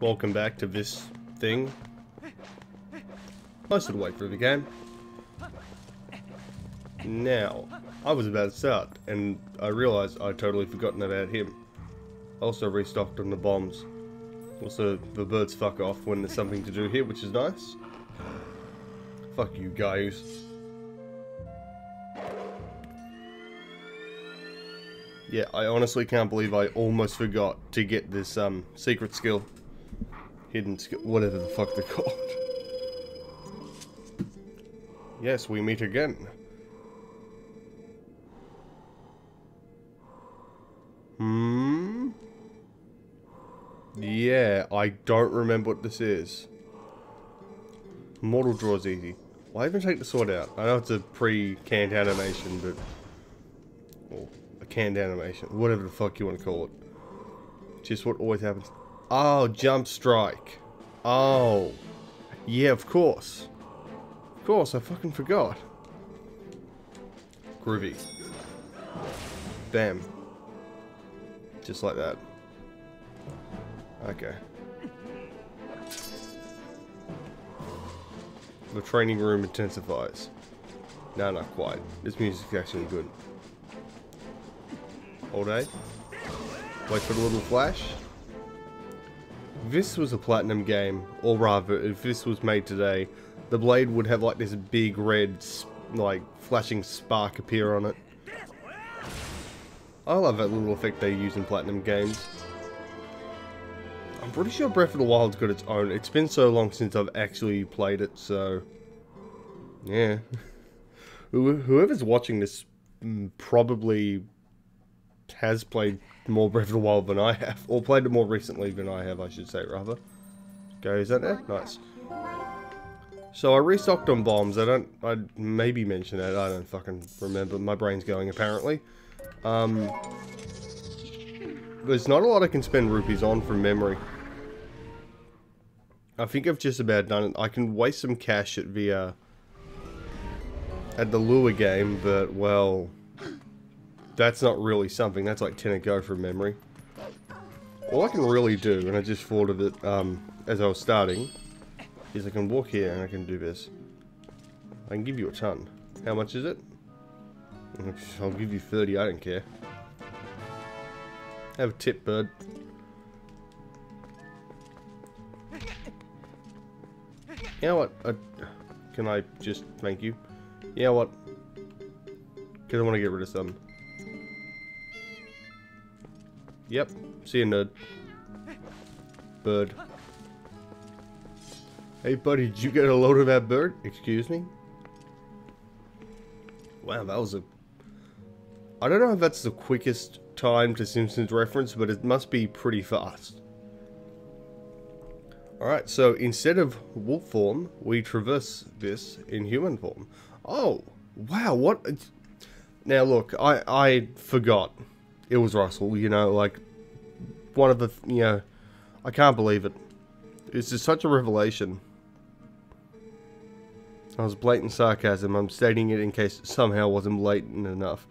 Welcome back to this thing. Way through the game. Now, I was about to start, and I realised I'd totally forgotten about him. Also restocked on the bombs. Also, the birds fuck off when there's something to do here, which is nice. Fuck you guys. Yeah, I honestly can't believe I almost forgot to get this um, secret skill. Hidden whatever the fuck they're called. Yes, we meet again. Hmm? Yeah, I don't remember what this is. Mortal Draw's easy. Why even take the sword out? I know it's a pre-canned animation, but... Or a canned animation. Whatever the fuck you want to call it. Just what always happens. Oh, jump strike. Oh. Yeah, of course. Of course, I fucking forgot. Groovy. Bam. Just like that. Okay. The training room intensifies. No, not quite. This music's actually good. All day. Wait for the little flash. This was a platinum game, or rather, if this was made today, the blade would have like this big red, like, flashing spark appear on it. I love that little effect they use in platinum games. I'm pretty sure Breath of the Wild's got its own. It's been so long since I've actually played it, so... Yeah. Whoever's watching this mm, probably has played more Breath of the Wild than I have. Or played it more recently than I have, I should say, rather. Go, is that there? Nice. So I restocked on bombs. I don't... I maybe mentioned that. I don't fucking remember. My brain's going, apparently. Um... There's not a lot I can spend rupees on from memory. I think I've just about done it. I can waste some cash at the, at the lure game, but, well, that's not really something. That's like 10 a go from memory. All I can really do, and I just thought of it um, as I was starting, is I can walk here and I can do this. I can give you a ton. How much is it? I'll give you 30, I don't care. Have a tip, bird. You know what? Uh, can I just thank you? You know what? Because I want to get rid of some. Yep. See you, nerd. Bird. Hey, buddy, did you get a load of that bird? Excuse me? Wow, that was a... I don't know if that's the quickest time to Simpsons reference, but it must be pretty fast. Alright, so instead of wolf form, we traverse this in human form. Oh, wow, what... Now look, I, I forgot it was Rusl, you know, like, one of the, you know, I can't believe it. It's just such a revelation. I was blatant sarcasm, I'm stating it in case it somehow wasn't blatant enough.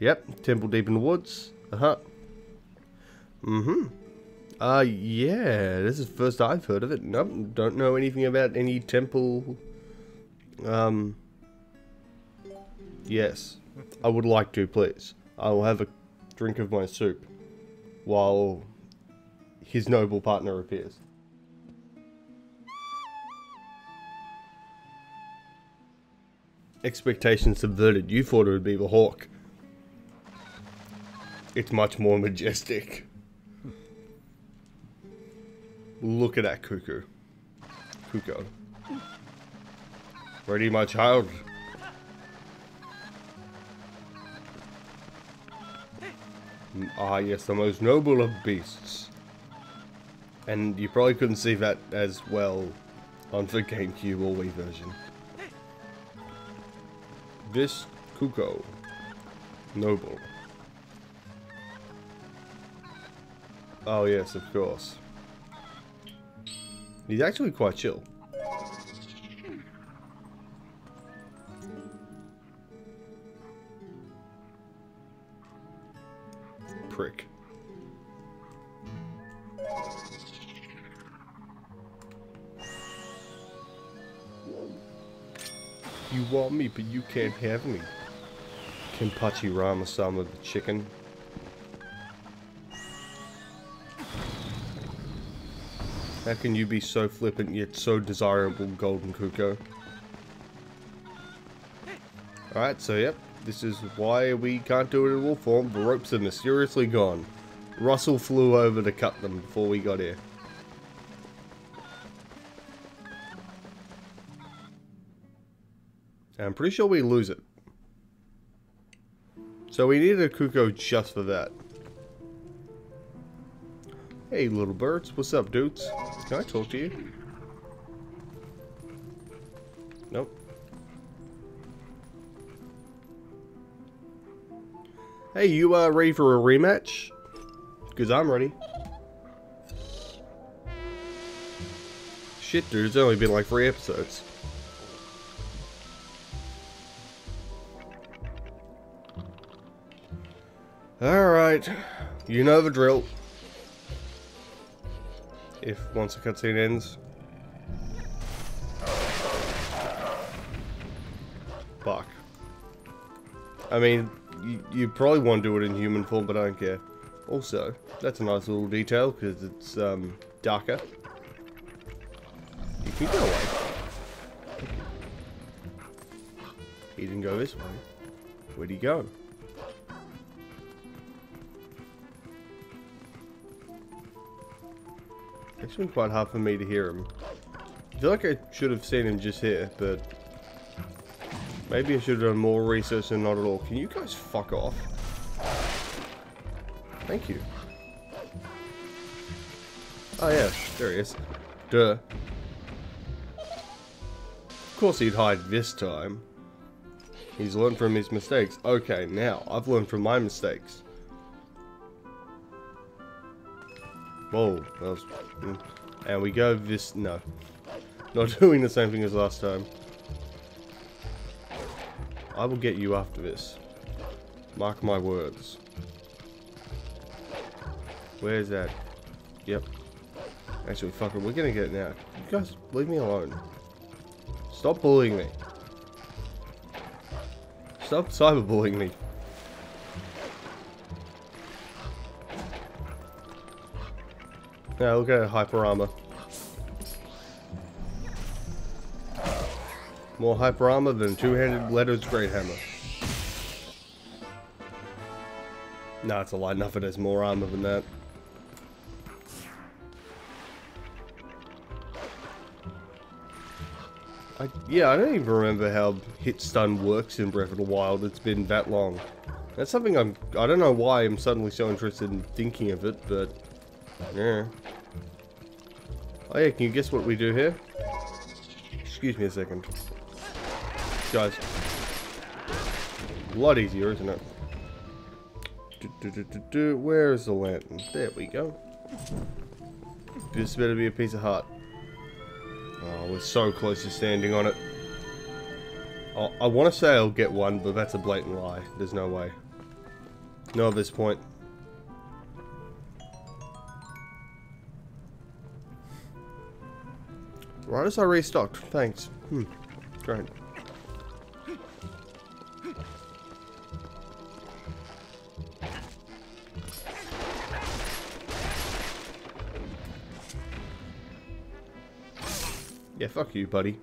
Yep, temple deep in the woods. Uh-huh. Mm-hmm. Uh, yeah, this is the first I've heard of it. Nope, don't know anything about any temple. Um, yes, I would like to, please. I will have a drink of my soup while his noble partner appears. Expectations subverted. You thought it would be the hawk. It's much more majestic. Look at that cuckoo. Cuckoo. Ready, my child? Ah, yes, the most noble of beasts. And you probably couldn't see that as well on the GameCube or Wii version. This Cucco. Noble. Oh yes, of course. He's actually quite chill. prick. You want me, but you can't have me. Kimpachi Ramasama the chicken. How can you be so flippant yet so desirable, Golden Cucco? Alright, so yep, this is why we can't do it in wolf form. The ropes are mysteriously gone. Rusl flew over to cut them before we got here. I'm pretty sure we lose it. So we need a cuckoo just for that. Hey, little birds. What's up, dudes? Can I talk to you? Hey, you uh, ready for a rematch? Because I'm ready. Shit, dude. It's only been like three episodes. Alright. You know the drill. If once the cutscene ends. Fuck. I mean, you, probably want to do it in human form, but I don't care. Also, that's a nice little detail, because it's um, darker. You can go away. He didn't go this way. Where'd he go? It's been quite hard for me to hear him. I feel like I should have seen him just here, but maybe I should have done more research and not at all. Can you guys fuck off? Thank you. Oh yeah, there he is. Duh. Of course he'd hide this time. He's learned from his mistakes. Okay, now, I've learned from my mistakes. Whoa, was... Mm. And we go this... No. Not doing the same thing as last time. I will get you after this. Mark my words. Where's that? Yep. Actually, fuck it. We're gonna get it now. You guys, leave me alone. Stop bullying me. Stop cyberbullying me. Yeah, look at hyper armor. More hyper armor than two-handed Ledo's Great Hammer. Nah, it's a lie. Enough it has more armor than that. I, yeah, I don't even remember how hit stun works in Breath of the Wild. It's been that long. That's something I'm... I don't know why I'm suddenly so interested in thinking of it, but... Yeah. Oh yeah, can you guess what we do here? Excuse me a second. Guys. A lot easier, isn't it? Do, do, do, Where is the lantern? There we go. This better be a piece of heart. Oh, we're so close to standing on it. Oh, I want to say I'll get one, but that's a blatant lie. There's no way. No at this point. Right as I restocked. Thanks. Hmm. Great. Yeah, fuck you, buddy.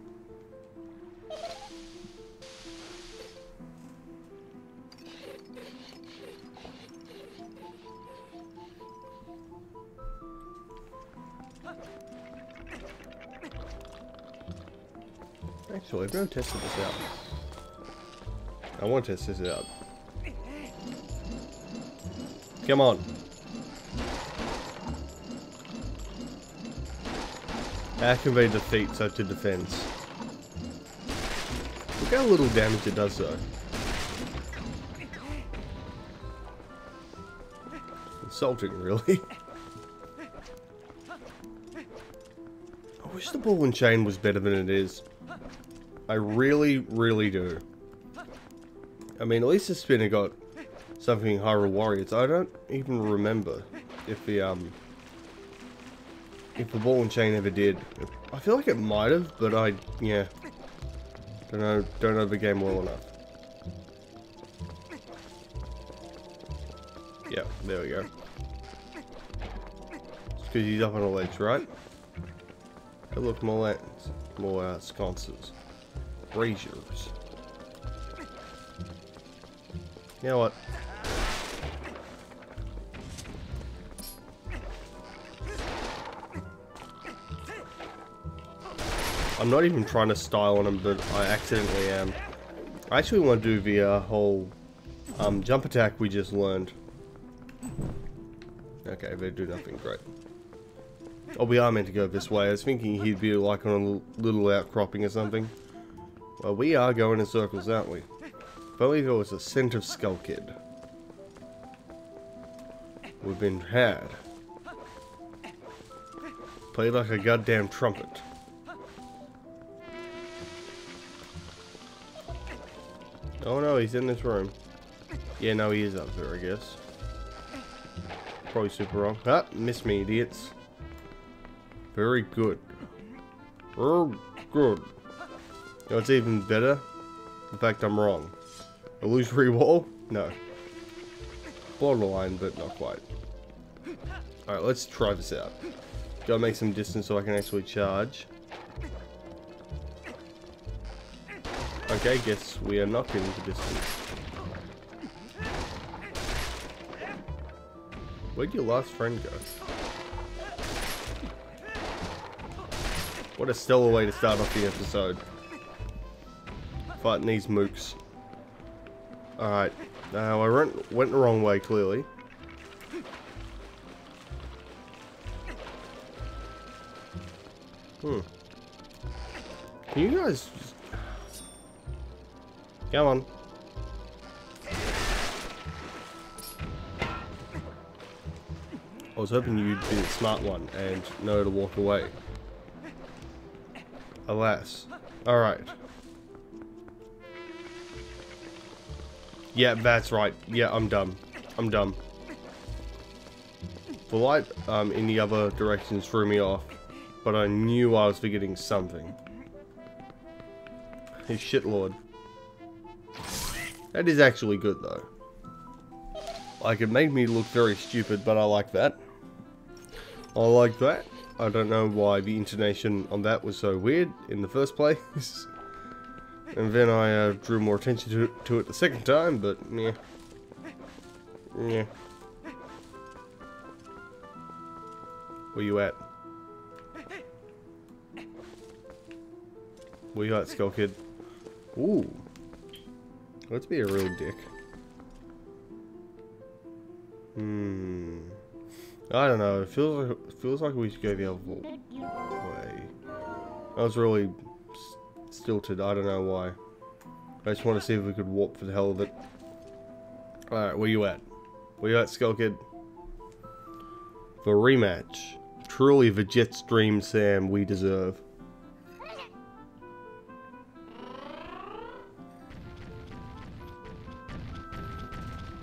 Actually, I've tested this out. I want to test this out. Come on. Activate defeat such a defense. Look how little damage it does though. Insulting, really. I wish the ball and chain was better than it is. I really, really do. I mean, at least the spinner got something Hyrule Warriors. I don't even remember if the, um, if the ball and chain ever did. I feel like it might have, but I, yeah, Don't know, don't know the game well enough. Yeah, there we go. Because he's up on the ledge, right? Hey, look, more lands. More uh, sconces. Braziers. You know what? I'm not even trying to style on him, but I accidentally am. I actually want to do the uh, whole um, jump attack we just learned. Okay, they do nothing great. Oh, we are meant to go this way. I was thinking he'd be like on a little outcropping or something. Well, we are going in circles, aren't we? If only there was a scent of Skull Kid. We've been had. Play like a goddamn trumpet. Oh no, he's in this room. Yeah, no, he is up there, I guess. Probably super wrong. Ah, miss me, idiots. Very good. Oh, good. You know what's even better? The fact I'm wrong. Illusory wall? No. Borderline, but not quite. Alright, let's try this out. Gotta make some distance so I can actually charge. Okay, guess we are not getting the distance. Where'd your last friend go? What a stellar way to start off the episode. Fighting these mooks. Alright. Now, I went, went the wrong way, clearly. Hmm. Can you guys Come on. I was hoping you'd be the smart one and know to walk away. Alas. Alright. Yeah, that's right. Yeah, I'm dumb. I'm dumb. The light um, in the other directions threw me off, but I knew I was forgetting something. Hey, shitlord. That is actually good though. Like it made me look very stupid, but I like that. I like that. I don't know why the intonation on that was so weird in the first place. and then I uh, drew more attention to, to it the second time, but yeah. Yeah. Where you at? Where you at, Skull Kid? Ooh. Let's be a real dick. Hmm. I don't know. It feels like it feels like we should go the other way. I was really stilted. I don't know why. I just want to see if we could warp for the hell of it. Alright, where you at? Where you at, Skull Kid? The rematch. Truly the Jetstream Sam we deserve.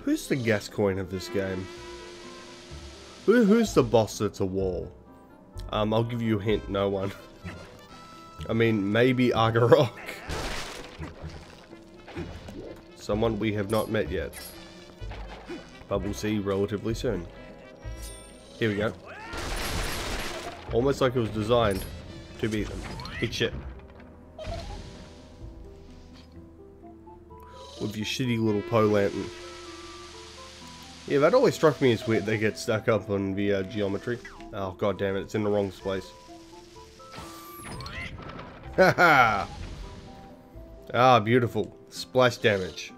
Who's the Gascoigne of this game? Who, who's the boss that's a wall? Um, I'll give you a hint, no one. I mean, maybe Argorok. Someone we have not met yet. But we'll see relatively soon. Here we go. Almost like it was designed to beat them. Eat shit. With your shitty little Poe lantern. Yeah, that always struck me as weird. They get stuck up on the uh, geometry. Oh, god damn it, it's in the wrong place. Haha! ah, beautiful. Splash damage.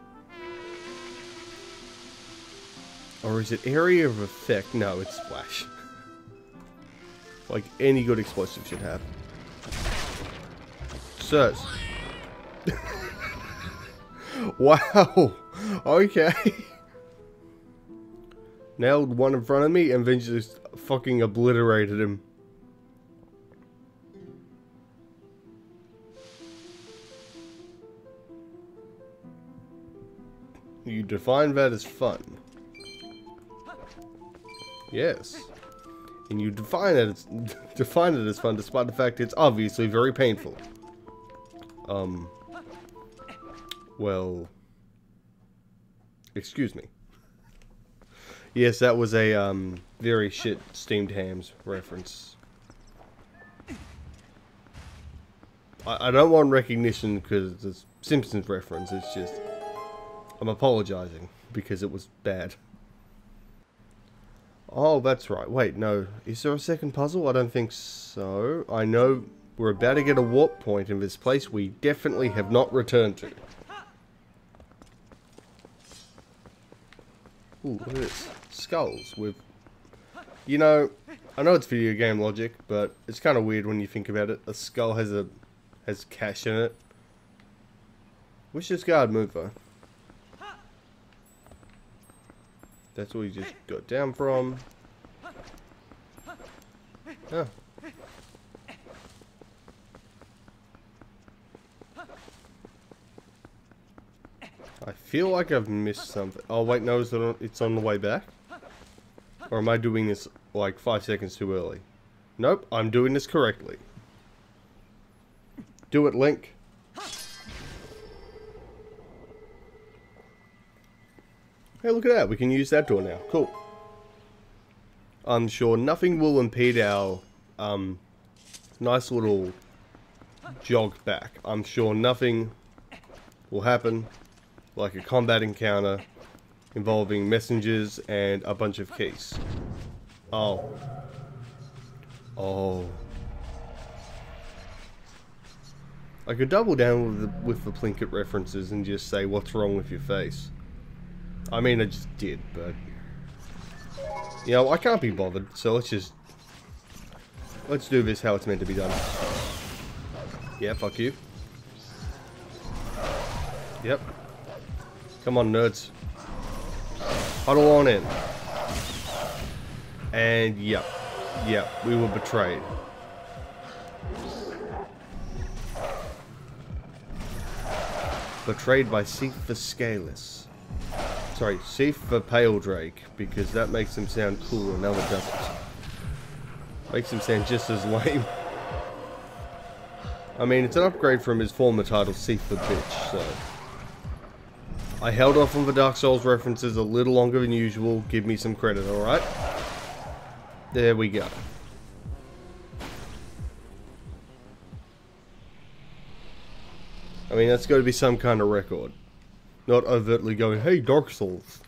Or is it area of effect? No, it's splash. like any good explosive should have. Sirs. wow. Okay nailed one in front of me and then just fucking obliterated him. You define that as fun. Yes. And you define it as, define it as fun despite the fact it's obviously very painful. Um, Well, excuse me. Yes, that was a um, very shit steamed hams reference. I, I don't want recognition because it's a Simpsons reference. It's just I'm apologizing because it was bad. Oh, that's right. Wait, no. Is there a second puzzle? I don't think so. I know we're about to get a warp point in this place we definitely have not returned to. Ooh, look at this. Skulls with... You know, I know it's video game logic, but it's kind of weird when you think about it. A skull has a has cash in it. Which this guard move though? That's where we just got down from. Oh. I feel like I've missed something. Oh wait, no, it's on the way back? Or am I doing this like five seconds too early? Nope, I'm doing this correctly. Do it, Link. Hey, look at that. We can use that door now. Cool. I'm sure nothing will impede our um, nice little jog back. I'm sure nothing will happen like a combat encounter involving messengers and a bunch of keys. Oh. Oh. I could double down with the, with the Plinkett references and just say, what's wrong with your face? I mean, I just did, but... You know, I can't be bothered, so let's just... Let's do this how it's meant to be done. Yeah, fuck you. Yep. Come on, nerds. Huddle on in. And, yep. Yep, we were betrayed. Betrayed by Seath the Scaleless. Sorry, Seath the Pale Drake, because that makes him sound cool and it doesn't. Makes him sound just as lame. I mean, it's an upgrade from his former title, Seath the Bitch, so... I held off on the Dark Souls references a little longer than usual. Give me some credit, alright? There we go. I mean, that's got to be some kind of record. Not overtly going, hey, Dark Souls.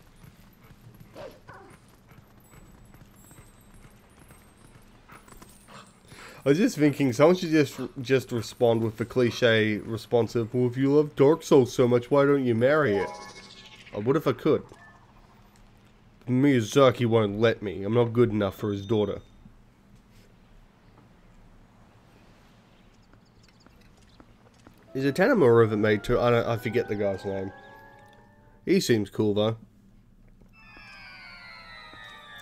I was just thinking, someone should just just respond with the cliche response of, well, if you love Dark Souls so much, why don't you marry it? Oh, what if I could? Miyazaki won't let me. I'm not good enough for his daughter. Is it Tanimura that made two? I don't. I forget the guy's name. He seems cool though.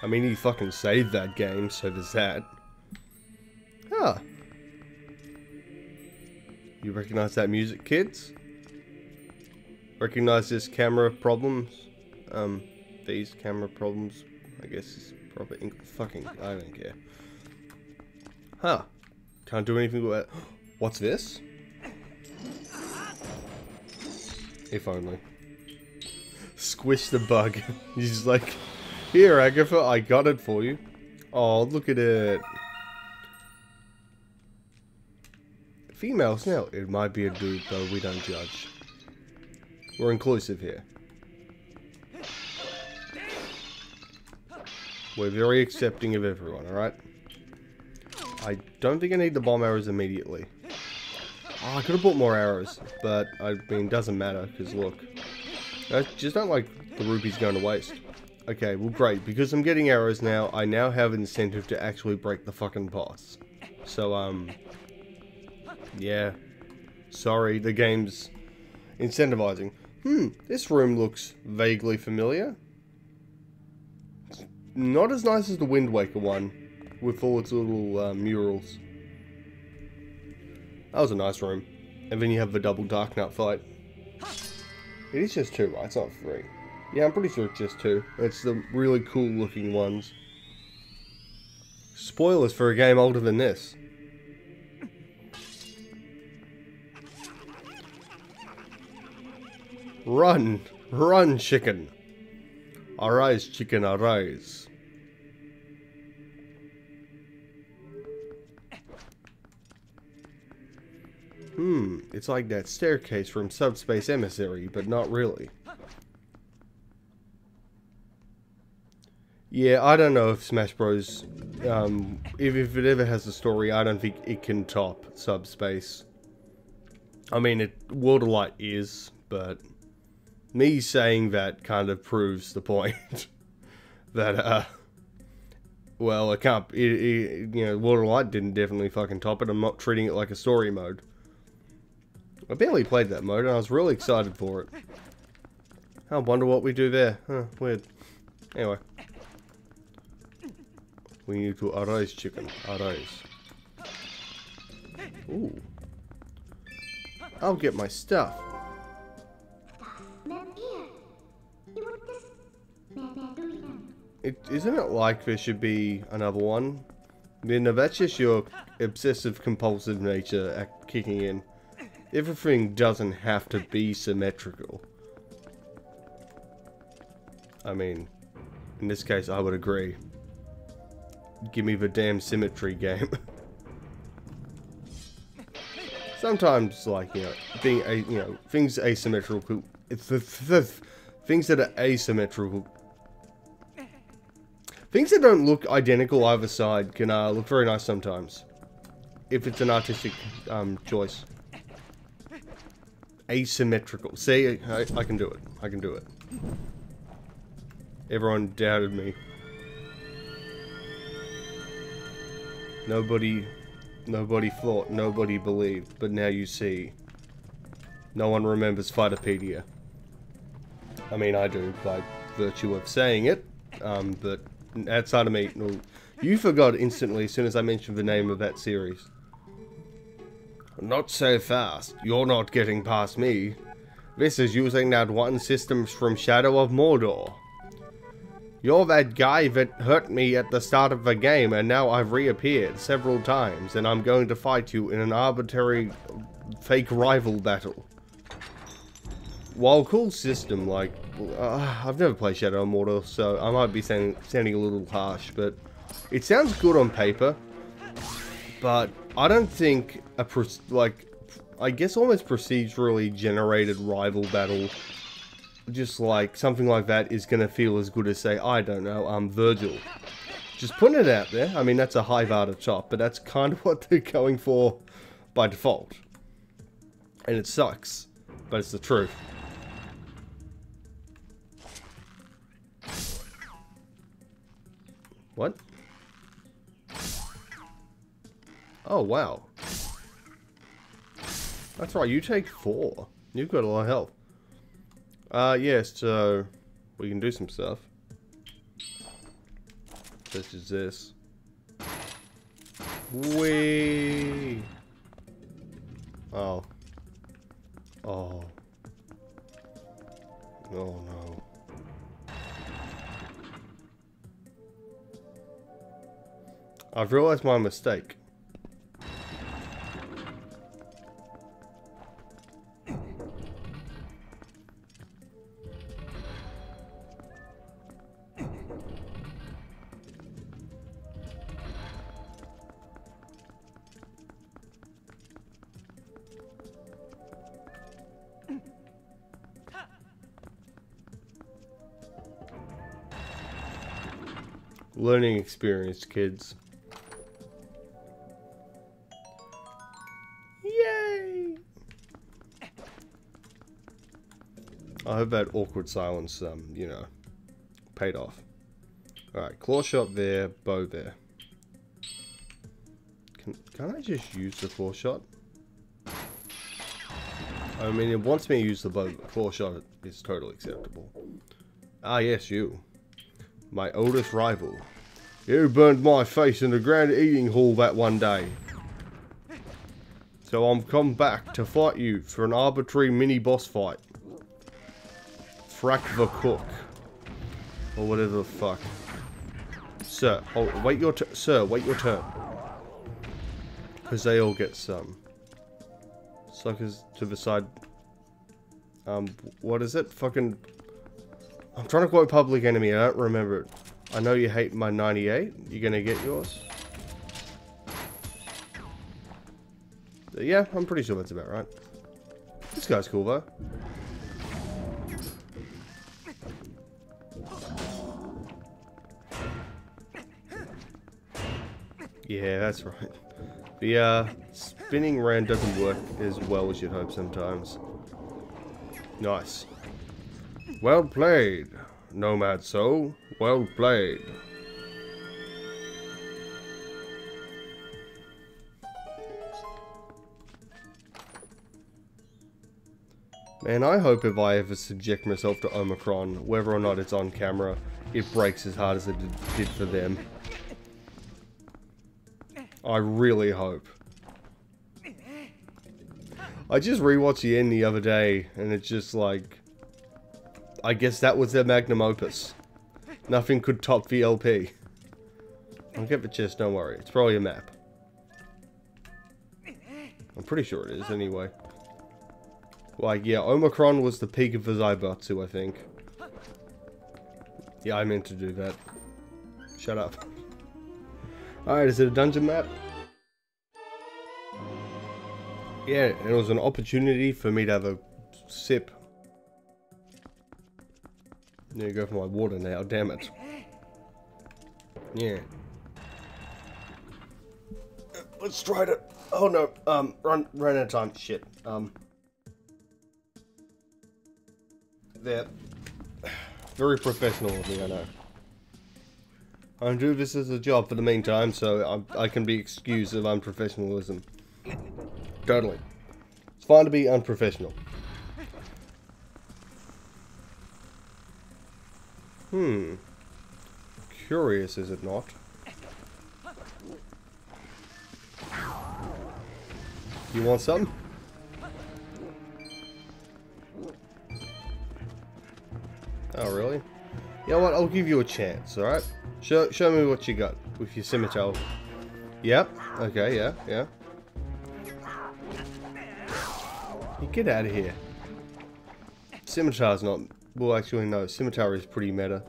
I mean, he fucking saved that game, so there's that. Ah. You recognize that music, kids? Recognize this camera problems? Um, these camera problems? I guess is probably fucking. I don't care. Huh. Can't do anything with it. What's this? If only. Squish the bug. He's like, here, Agitha, I got it for you. Oh, look at it. Females now. It might be a dude, though we don't judge. We're inclusive here. We're very accepting of everyone, alright? I don't think I need the bomb arrows immediately. Oh, I could have bought more arrows, but I mean, doesn't matter, because look. I just don't like the rupees going to waste. Okay, well great, because I'm getting arrows now, I now have an incentive to actually break the fucking boss. So, um, yeah. Sorry, the game's incentivizing. Hmm, this room looks vaguely familiar. Not as nice as the Wind Waker one, with all its little uh, murals. That was a nice room. And then you have the double Darknut fight. It is just two, right? It's not three. Yeah, I'm pretty sure it's just two. It's the really cool looking ones. Spoilers for a game older than this. Run! Run, chicken! Arise, chicken, arise. Hmm, it's like that staircase from Subspace Emissary, but not really. Yeah, I don't know if Smash Bros. Um, if, if it ever has a story, I don't think it can top Subspace. I mean, it World of Light is, but me saying that kind of proves the point that, uh, well, it can't, it, it, you know, of Light didn't definitely fucking top it. I'm not treating it like a story mode. I barely played that mode, and I was really excited for it. I wonder what we do there. Huh, weird. Anyway. We need to arise, chicken. Arise. Ooh. I'll get my stuff. It, isn't it like there should be another one? I mean, that's just your obsessive compulsive nature kicking in. Everything doesn't have to be symmetrical. I mean, in this case, I would agree. Give me the damn symmetry game. Sometimes, like, you know, being a, you know, things asymmetrical, it's the, the things that are asymmetrical Things that don't look identical either side can uh, look very nice sometimes. If it's an artistic um, choice asymmetrical. See, I, I can do it. I can do it. Everyone doubted me. Nobody, nobody thought, nobody believed, but now you see. No one remembers Fightopedia. I mean, I do, by virtue of saying it, um, but outside of me, no, you forgot instantly as soon as I mentioned the name of that series. Not so fast. You're not getting past me. This is using that one system from Shadow of Mordor. You're that guy that hurt me at the start of the game and now I've reappeared several times and I'm going to fight you in an arbitrary fake rival battle. While cool system, like, uh, I've never played Shadow Mordor, so I might be sounding, a little harsh, but it sounds good on paper, but I don't think a like I guess almost procedurally generated rival battle just like something like that is gonna feel as good as say I don't know um Vergil. just putting it out there I mean that's a high bar to top but that's kind of what they're going for by default and it sucks but it's the truth what Oh, wow. That's right, you take four. You've got a lot of health. Uh, yes, so we can do some stuff. Such as this. Wee. Oh. Oh. Oh no. I've realized my mistake. Learning experience, kids. I hope that awkward silence, um, you know, paid off. Alright, claw shot there, bow there. Can, can I just use the claw shot? I mean, it wants me to use the bow, claw shot is totally acceptable. Ah, yes, you. My oldest rival. You burned my face in the grand eating hall that one day. So I'm come back to fight you for an arbitrary mini boss fight. Frack the cook. Or whatever the fuck. Sir, oh, wait your sir, wait your turn. Because they all get some. Suckers to the side. Um, what is it? Fucking... I'm trying to quote Public Enemy, I don't remember it. I know you hate my 98. You're gonna get yours? Yeah, I'm pretty sure that's about right. This guy's cool though. Yeah, that's right. The uh, spinning around doesn't work as well as you'd hope sometimes. Nice. Well played, Nomad Soul. Well played. Man, I hope if I ever subject myself to Omicron, whether or not it's on camera, it breaks as hard as it did for them. I really hope. I just rewatched the end the other day, and it's just like... I guess that was their magnum opus. Nothing could top VLP. I'll get the chest, don't worry. It's probably a map. I'm pretty sure it is, anyway. Like, yeah, Omicron was the peak of the Zaibatsu, I think. Yeah, I meant to do that. Shut up. Alright, is it a dungeon map? Yeah, it was an opportunity for me to have a sip. There you go for my water now, damn it. Yeah. Let's try it. Oh no, um, run, run out of time. Shit. Um. They're Very professional of me, I know. Do this as a job for the meantime, so I, I can be excused of unprofessionalism. Totally. It's fine to be unprofessional. Hmm. Curious, is it not? You want some? Oh, really? You know what? I'll give you a chance, alright? Show, show me what you got with your scimitar. Yep. Okay, yeah, yeah. You get out of here. Scimitar's not... Well, actually, no. Scimitar is pretty meta.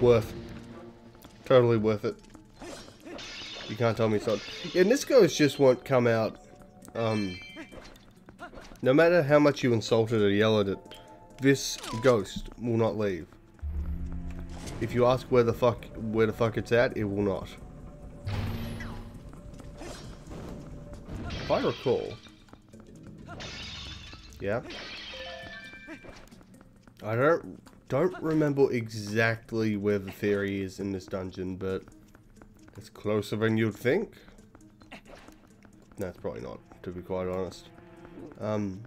Worth. Totally worth it. You can't tell me it's not. Yeah, and this ghost just won't come out. Um, no matter how much you insulted or yelled at this ghost will not leave. If you ask where the fuck where the fuck it's at, it will not. If I recall. Yeah. I don't don't remember exactly where the theory is in this dungeon, but it's closer than you'd think. No, it's probably not, to be quite honest. Um,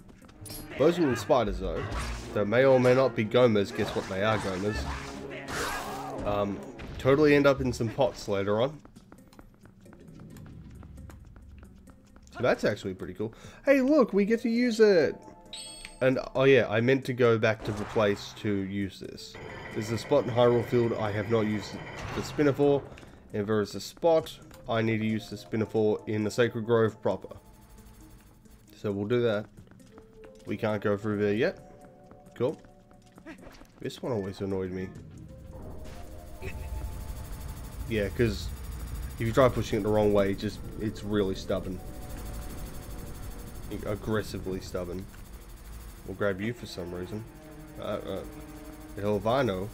those little spiders, though, that may or may not be Gohmas, guess what, they are Gohmas. Um, totally end up in some pots later on. So that's actually pretty cool. Hey, look, we get to use it! And, oh yeah, I meant to go back to the place to use this. There's a spot in Hyrule Field I have not used the spinner for, and there is a spot I need to use the spinner for in the Sacred Grove proper. So we'll do that. We can't go through there yet. Cool. This one always annoyed me. Yeah, because if you try pushing it the wrong way, just it's really stubborn. Aggressively stubborn. We'll grab you for some reason. Uh, uh, hell if I know.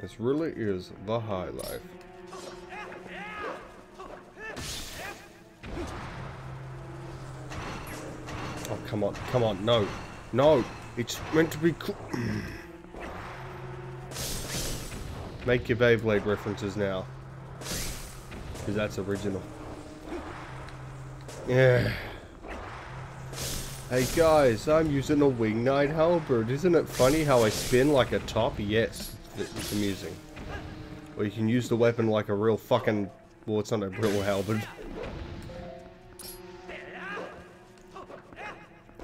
This really is the high life. Come on. Come on. No. No. It's meant to be. Make your Beyblade references now. Because that's original. Yeah. Hey guys, I'm using a Wing Knight Halberd. Isn't it funny how I spin like a top? Yes, it's amusing. Or you can use the weapon like a real fucking... Well, it's not a real halberd.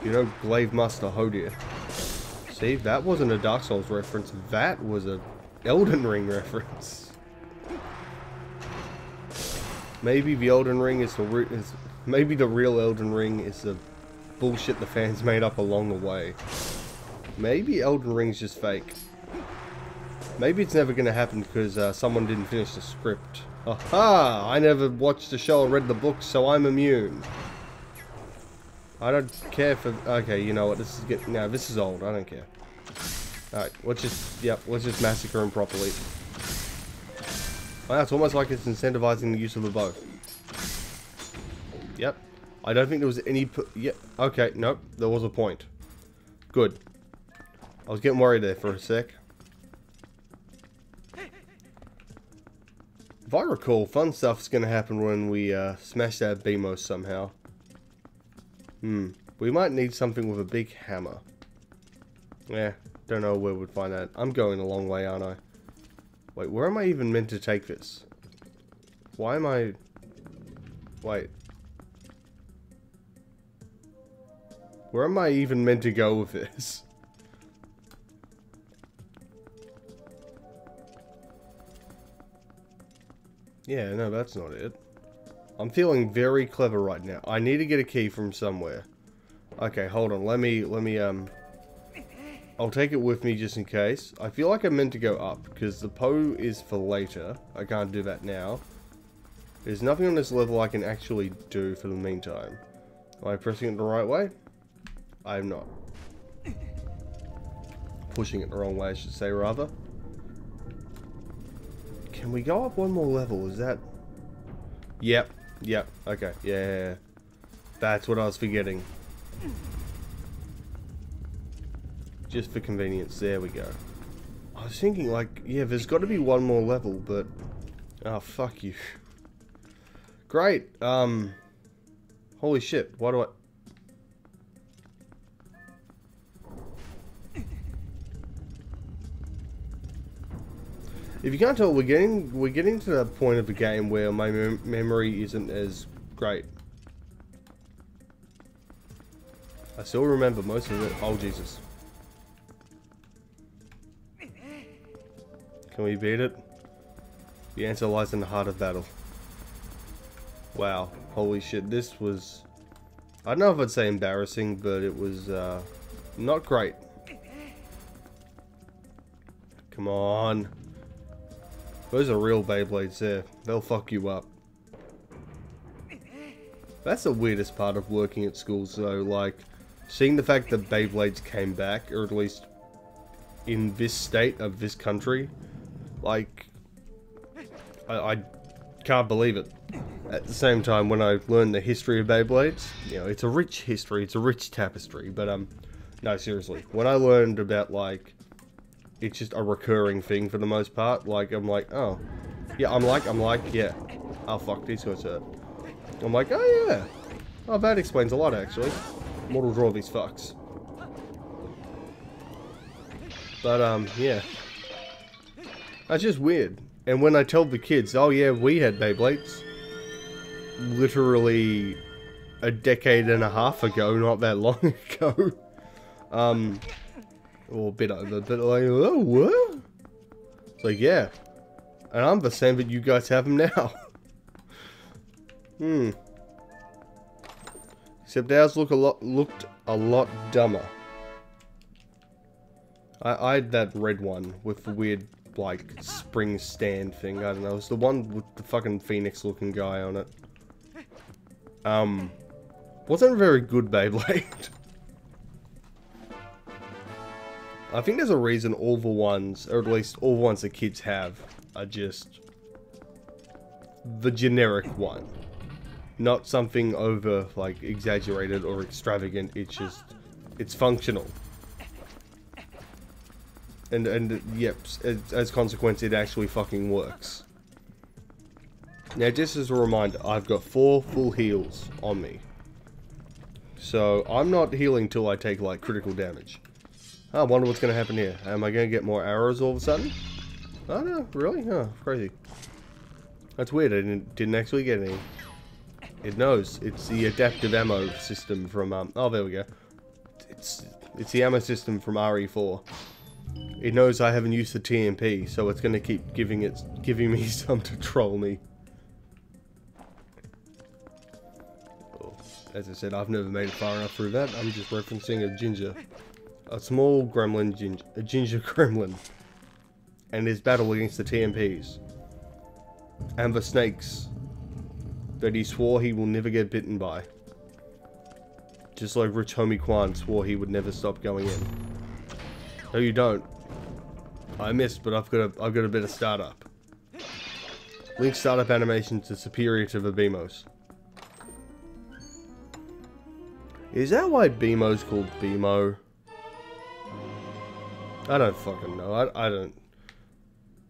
You know, Glaive Master Hodir. See, that wasn't a Dark Souls reference. That was a Elden Ring reference. Maybe the Elden Ring is the root is Maybe the real Elden Ring is the bullshit the fans made up along the way. Maybe Elden Ring's just fake. Maybe it's never going to happen because uh, someone didn't finish the script. Aha! I never watched the show or read the book, so I'm immune. I don't care for... Okay, you know what? This is getting... Now, this is old. I don't care. Alright, let's just... Yep, let's just massacre him properly. Wow, it's almost like it's incentivizing the use of the bow. Yep. I don't think there was any... Yep. Okay, nope. There was a point. Good. I was getting worried there for a sec. If I recall, fun stuff's going to happen when we uh, smash that Beamos somehow. Hmm. We might need something with a big hammer. Yeah, don't know where we'd find that. I'm going a long way, aren't I? Wait, where am I even meant to take this? Why am I... Wait. Where am I even meant to go with this? Yeah, no, that's not it. I'm feeling very clever right now. I need to get a key from somewhere. Okay, hold on. Let me, let me, um... I'll take it with me just in case. I feel like I'm meant to go up, because the Poe is for later. I can't do that now. There's nothing on this level I can actually do for the meantime. Am I pressing it the right way? I am not. Pushing it the wrong way, I should say, rather. Can we go up one more level? Is that... Yep. Yep. Okay. Yeah. That's what I was forgetting. Just for convenience. There we go. I was thinking, like, yeah, there's got to be one more level, but... Oh, fuck you. Great. Um... Holy shit. Why do I... If you can't tell, we're getting we're getting to the point of the game where my mem memory isn't as great. I still remember most of it. Oh Jesus! Can we beat it? The answer lies in the heart of battle. Wow! Holy shit! This was. I don't know if I'd say embarrassing, but it was uh, not great. Come on. Those are real Beyblades there. They'll fuck you up. That's the weirdest part of working at schools though, like, seeing the fact that Beyblades came back, or at least in this state of this country, like, I, I can't believe it. At the same time, when I learned the history of Beyblades, you know, it's a rich history, it's a rich tapestry, but, um, no, seriously, when I learned about, like, it's just a recurring thing for the most part. Like, I'm like, oh. Yeah, I'm like, I'm like, yeah. Oh, fuck, these guys hurt. I'm like, oh, yeah. Oh, that explains a lot, actually. Model draw these fucks. But, um, yeah. That's just weird. And when I tell the kids, oh, yeah, we had Beyblades. Literally a decade and a half ago, not that long ago. Um, or a bit like, oh, what? It's like, yeah. And I'm the same, but you guys have them now. hmm. Except ours look a lot, looked a lot dumber. I, I had that red one with the weird, like, spring stand thing. I don't know. It was the one with the fucking phoenix looking guy on it. Um, wasn't very good Beyblade. I think there's a reason all the ones, or at least all the ones that kids have, are just the generic one. Not something over, like, exaggerated or extravagant, it's just, it's functional. And, and yep, as, as consequence, it actually fucking works. Now, just as a reminder, I've got four full heals on me. So, I'm not healing till I take, like, critical damage. I wonder what's going to happen here. Am I going to get more arrows all of a sudden? Oh, no, really? Oh, crazy. That's weird. I didn't, didn't actually get any. It knows. It's the adaptive ammo system from, um, oh, there we go. It's, it's the ammo system from RE4. It knows I haven't used the TMP, so it's going to keep giving it, giving me some to troll me. As I said, I've never made it far enough through that. I'm just referencing a ginger. A small gremlin ginger. A ginger gremlin. And his battle against the TMPs. And the snakes. That he swore he will never get bitten by. Just like Rich Homie Quan swore he would never stop going in. No, you don't. I missed, but I've got a I've got a better startup. Link startup animations are superior to the Beamos. Is that why BMO's called BMO? I don't fucking know. I, I don't...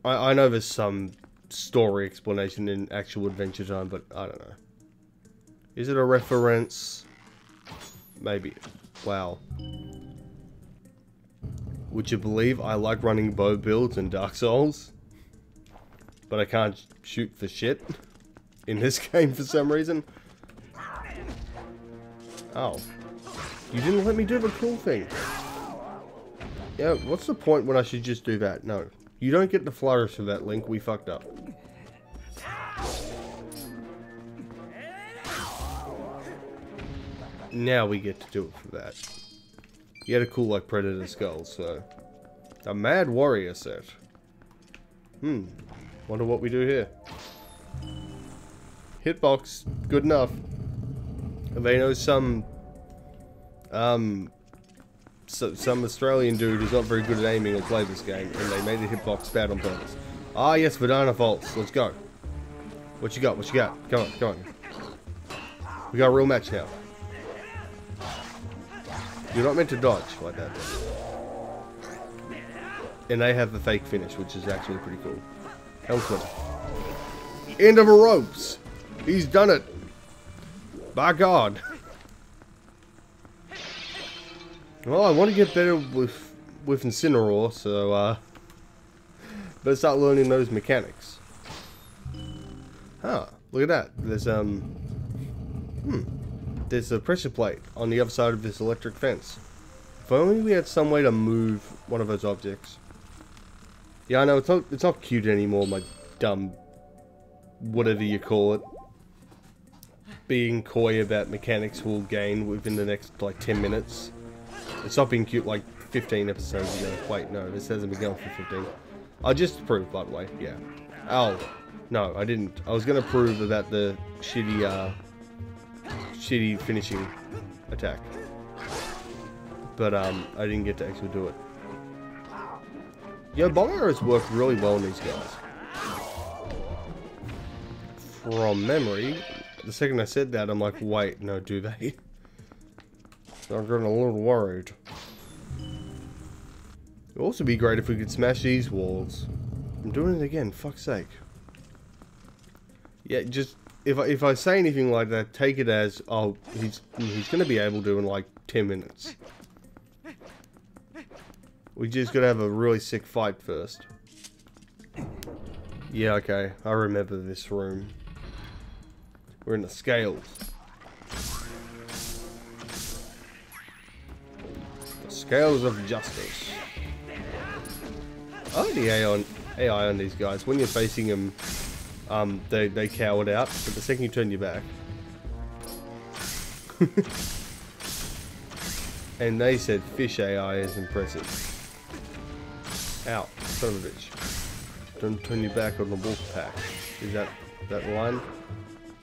I, I know there's some story explanation in actual Adventure Time, but I don't know. Is it a reference? Maybe. Wow. Would you believe I like running bow builds in Dark Souls? But I can't shoot for shit in this game for some reason. Oh. You didn't let me do the cool thing. Yeah, what's the point when I should just do that? No. You don't get the flourish for that, Link. We fucked up. Now we get to do it for that. You had a cool, like, Predator skull, so... A Mad Warrior set. Hmm. Wonder what we do here. Hitbox. Good enough. They know some... Um... So, some Australian dude who's not very good at aiming will play this game, and they made the hitbox bad on purpose. Ah, yes, Verdana Faults. Let's go. What you got? What you got? Come on, come on. We got a real match now. You're not meant to dodge like that. And they have the fake finish, which is actually pretty cool. Helmsman. End of a ropes. He's done it. By God. Well, I want to get better with with Incineroar, so uh, better start learning those mechanics. Huh? Look at that. There's um, hmm, there's a pressure plate on the other side of this electric fence. If only we had some way to move one of those objects. Yeah, I know it's not it's not cute anymore, my dumb whatever you call it. Being coy about mechanics will gain within the next like 10 minutes. It's not been cute like 15 episodes ago. Wait, no, this hasn't been going for 15. I just proved, by the way, yeah. Oh, no, I didn't. I was going to prove about the shitty, uh, shitty finishing attack. But, um, I didn't get to actually do it. Yo, bomb arrows work really well in these guys. From memory, the second I said that, I'm like, wait, no, do they? I'm getting a little worried. It would also be great if we could smash these walls. I'm doing it again, fuck's sake. Yeah, just if I, if I say anything like that, take it as oh he's he's gonna be able to in like ten minutes. We just gotta have a really sick fight first. Yeah, okay, I remember this room. We're in the scales. Scales of justice. I like the AI on, AI on these guys. When you're facing them, um, they, they cowered out, but the second you turn your back. and they said fish AI is impressive. Out, son of a bitch. Don't turn your back on the wolf pack. Is that that line?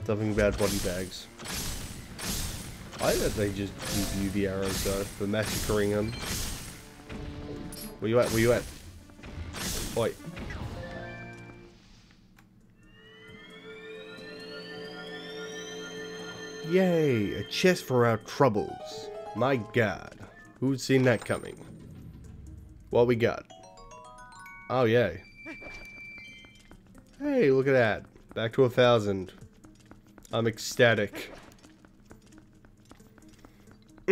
Something about body bags. I bet they just give you the arrows though for massacring them. Where you at? Where you at? Oi. Yay, a chest for our troubles. My god. Who'd seen that coming? What we got? Oh, yay. Hey, look at that. Back to a thousand. I'm ecstatic.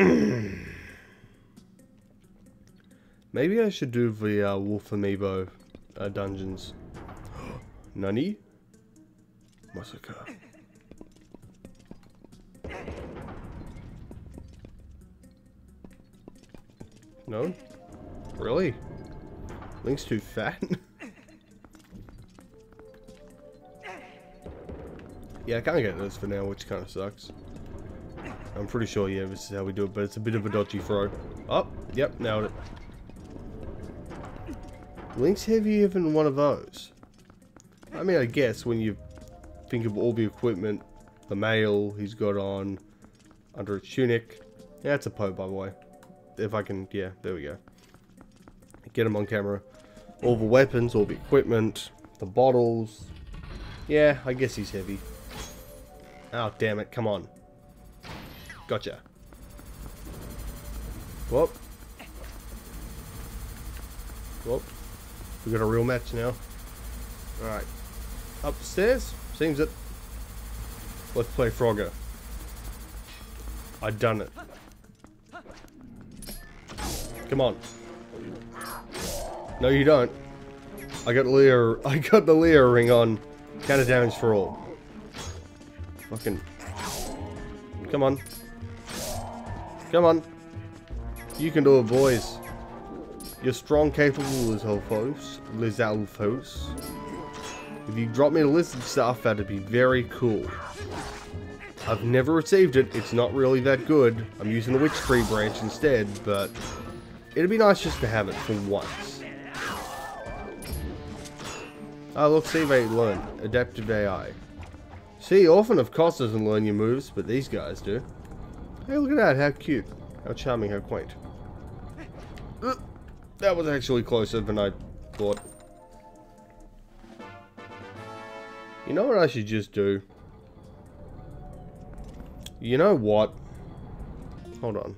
Maybe I should do the uh, Wolf Amiibo uh, dungeons. Nani? Masaka. No? Really? Link's too fat? yeah, I can't get this for now, which kind of sucks. I'm pretty sure, yeah, this is how we do it, but it's a bit of a dodgy throw. Oh, yep, nailed it. Link's heavier than one of those. I mean, I guess when you think of all the equipment, the mail he's got on, under his tunic. Yeah, it's a Poe, by the way. If I can, yeah, there we go. Get him on camera. All the weapons, all the equipment, the bottles. Yeah, I guess he's heavy. Oh, damn it, come on. Gotcha. Whoop. Whoop. We got a real match now. Alright. Upstairs? Seems it. Let's play Frogger. I done it. Come on. No, you don't. I got Leah. I got the Leo ring on. Counter damage for all. Fucking. Come on. Come on. You can do it, boys. You're strong, capable, Lizalfos. Lizalfos. If you drop me a list of stuff, that'd be very cool. I've never received it. It's not really that good. I'm using the witch tree branch instead, but it'd be nice just to have it for once. Oh, look, see if they learn. Adaptive AI. See, often of course doesn't learn your moves, but these guys do. Hey, look at that. How cute. How charming, how quaint. That was actually closer than I thought. You know what I should just do? You know what? Hold on.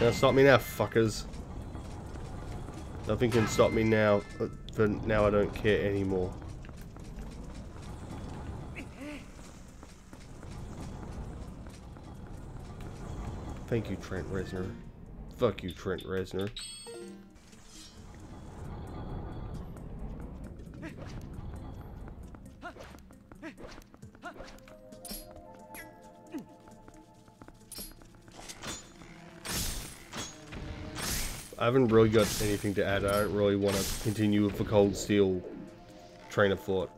Now stop me now, fuckers. Nothing can stop me now, but now I don't care anymore. Thank you, Trent Reznor. Fuck you, Trent Reznor. I haven't really got anything to add. I don't really want to continue with the cold steel train of thought.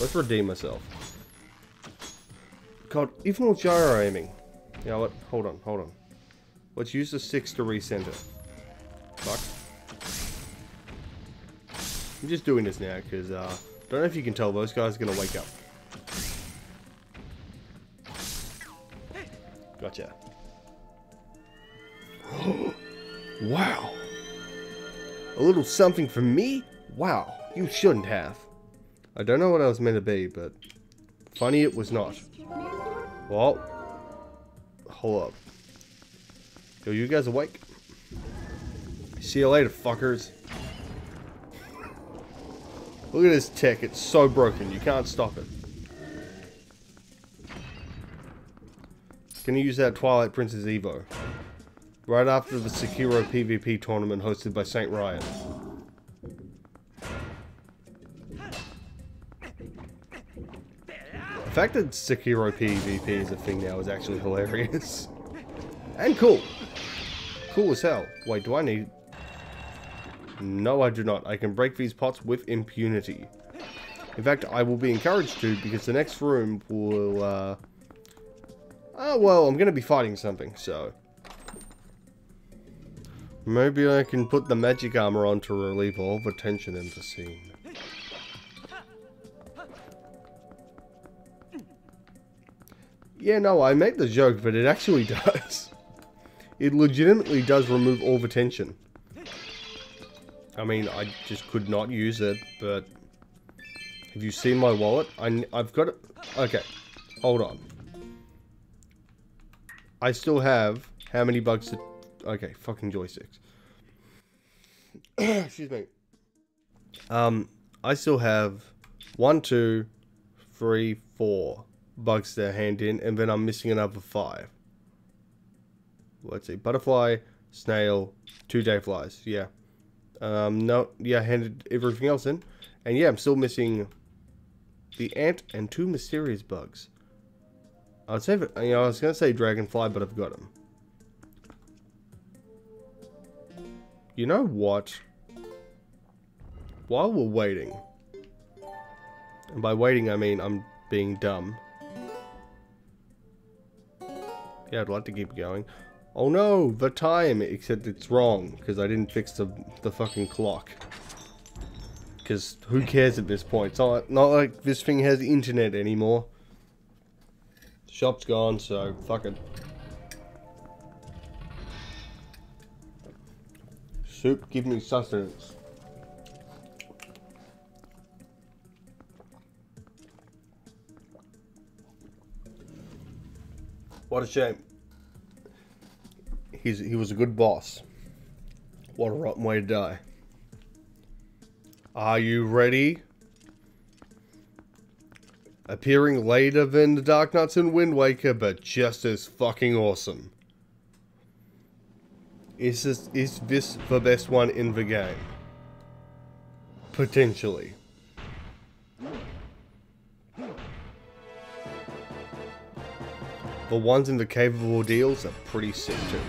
Let's redeem myself. God, even with gyro aiming. Yeah, what? Hold on, hold on. Let's use the six to recenter. Fuck. I'm just doing this now because uh, don't know if you can tell those guys are gonna wake up. Gotcha. wow. A little something for me? Wow, you shouldn't have. I don't know what I was meant to be, but funny it was not. Well, hold up. Yo, you guys awake? See you later, fuckers. Look at this tech, it's so broken, you can't stop it. Gonna use that Twilight Princess Evo. Right after the Sekiro PvP tournament hosted by Saint Riot. The fact that Sekiro PvP is a thing now is actually hilarious. and cool. Cool as hell. Wait, do I need... No, I do not. I can break these pots with impunity. In fact, I will be encouraged to because the next room will, uh... Oh, well, I'm going to be fighting something, so... Maybe I can put the magic armor on to relieve all the tension in the scene. Yeah, no, I make the joke, but it actually does. It legitimately does remove all the tension. I mean, I just could not use it, but... Have you seen my wallet? I, I've got it... Okay, hold on. I still have... How many bugs to... Okay, fucking joysticks. Excuse me. Um, I still have one, two, three, four bugs to hand in, and then I'm missing another five. Let's see, butterfly, snail, two day flies. Yeah. Um, no, yeah, handed everything else in, and yeah, I'm still missing the ant and two mysterious bugs. I'd say, you know, I was gonna say dragonfly, but I've got them. You know what? while we're waiting, and by waiting I mean I'm being dumb. Yeah, I'd like to keep going. Oh no, the time, except it's wrong, because I didn't fix the, the fucking clock. Because who cares at this point? It's not, not like this thing has internet anymore. Shop's gone, so fuck it. Soup, give me sustenance. What a shame. He's he was a good boss. What a rotten way to die. Are you ready? Appearing later than the Darknuts and Wind Waker, but just as fucking awesome. Is this is this the best one in the game? Potentially. The ones in the Cave of Ordeals are pretty sick too.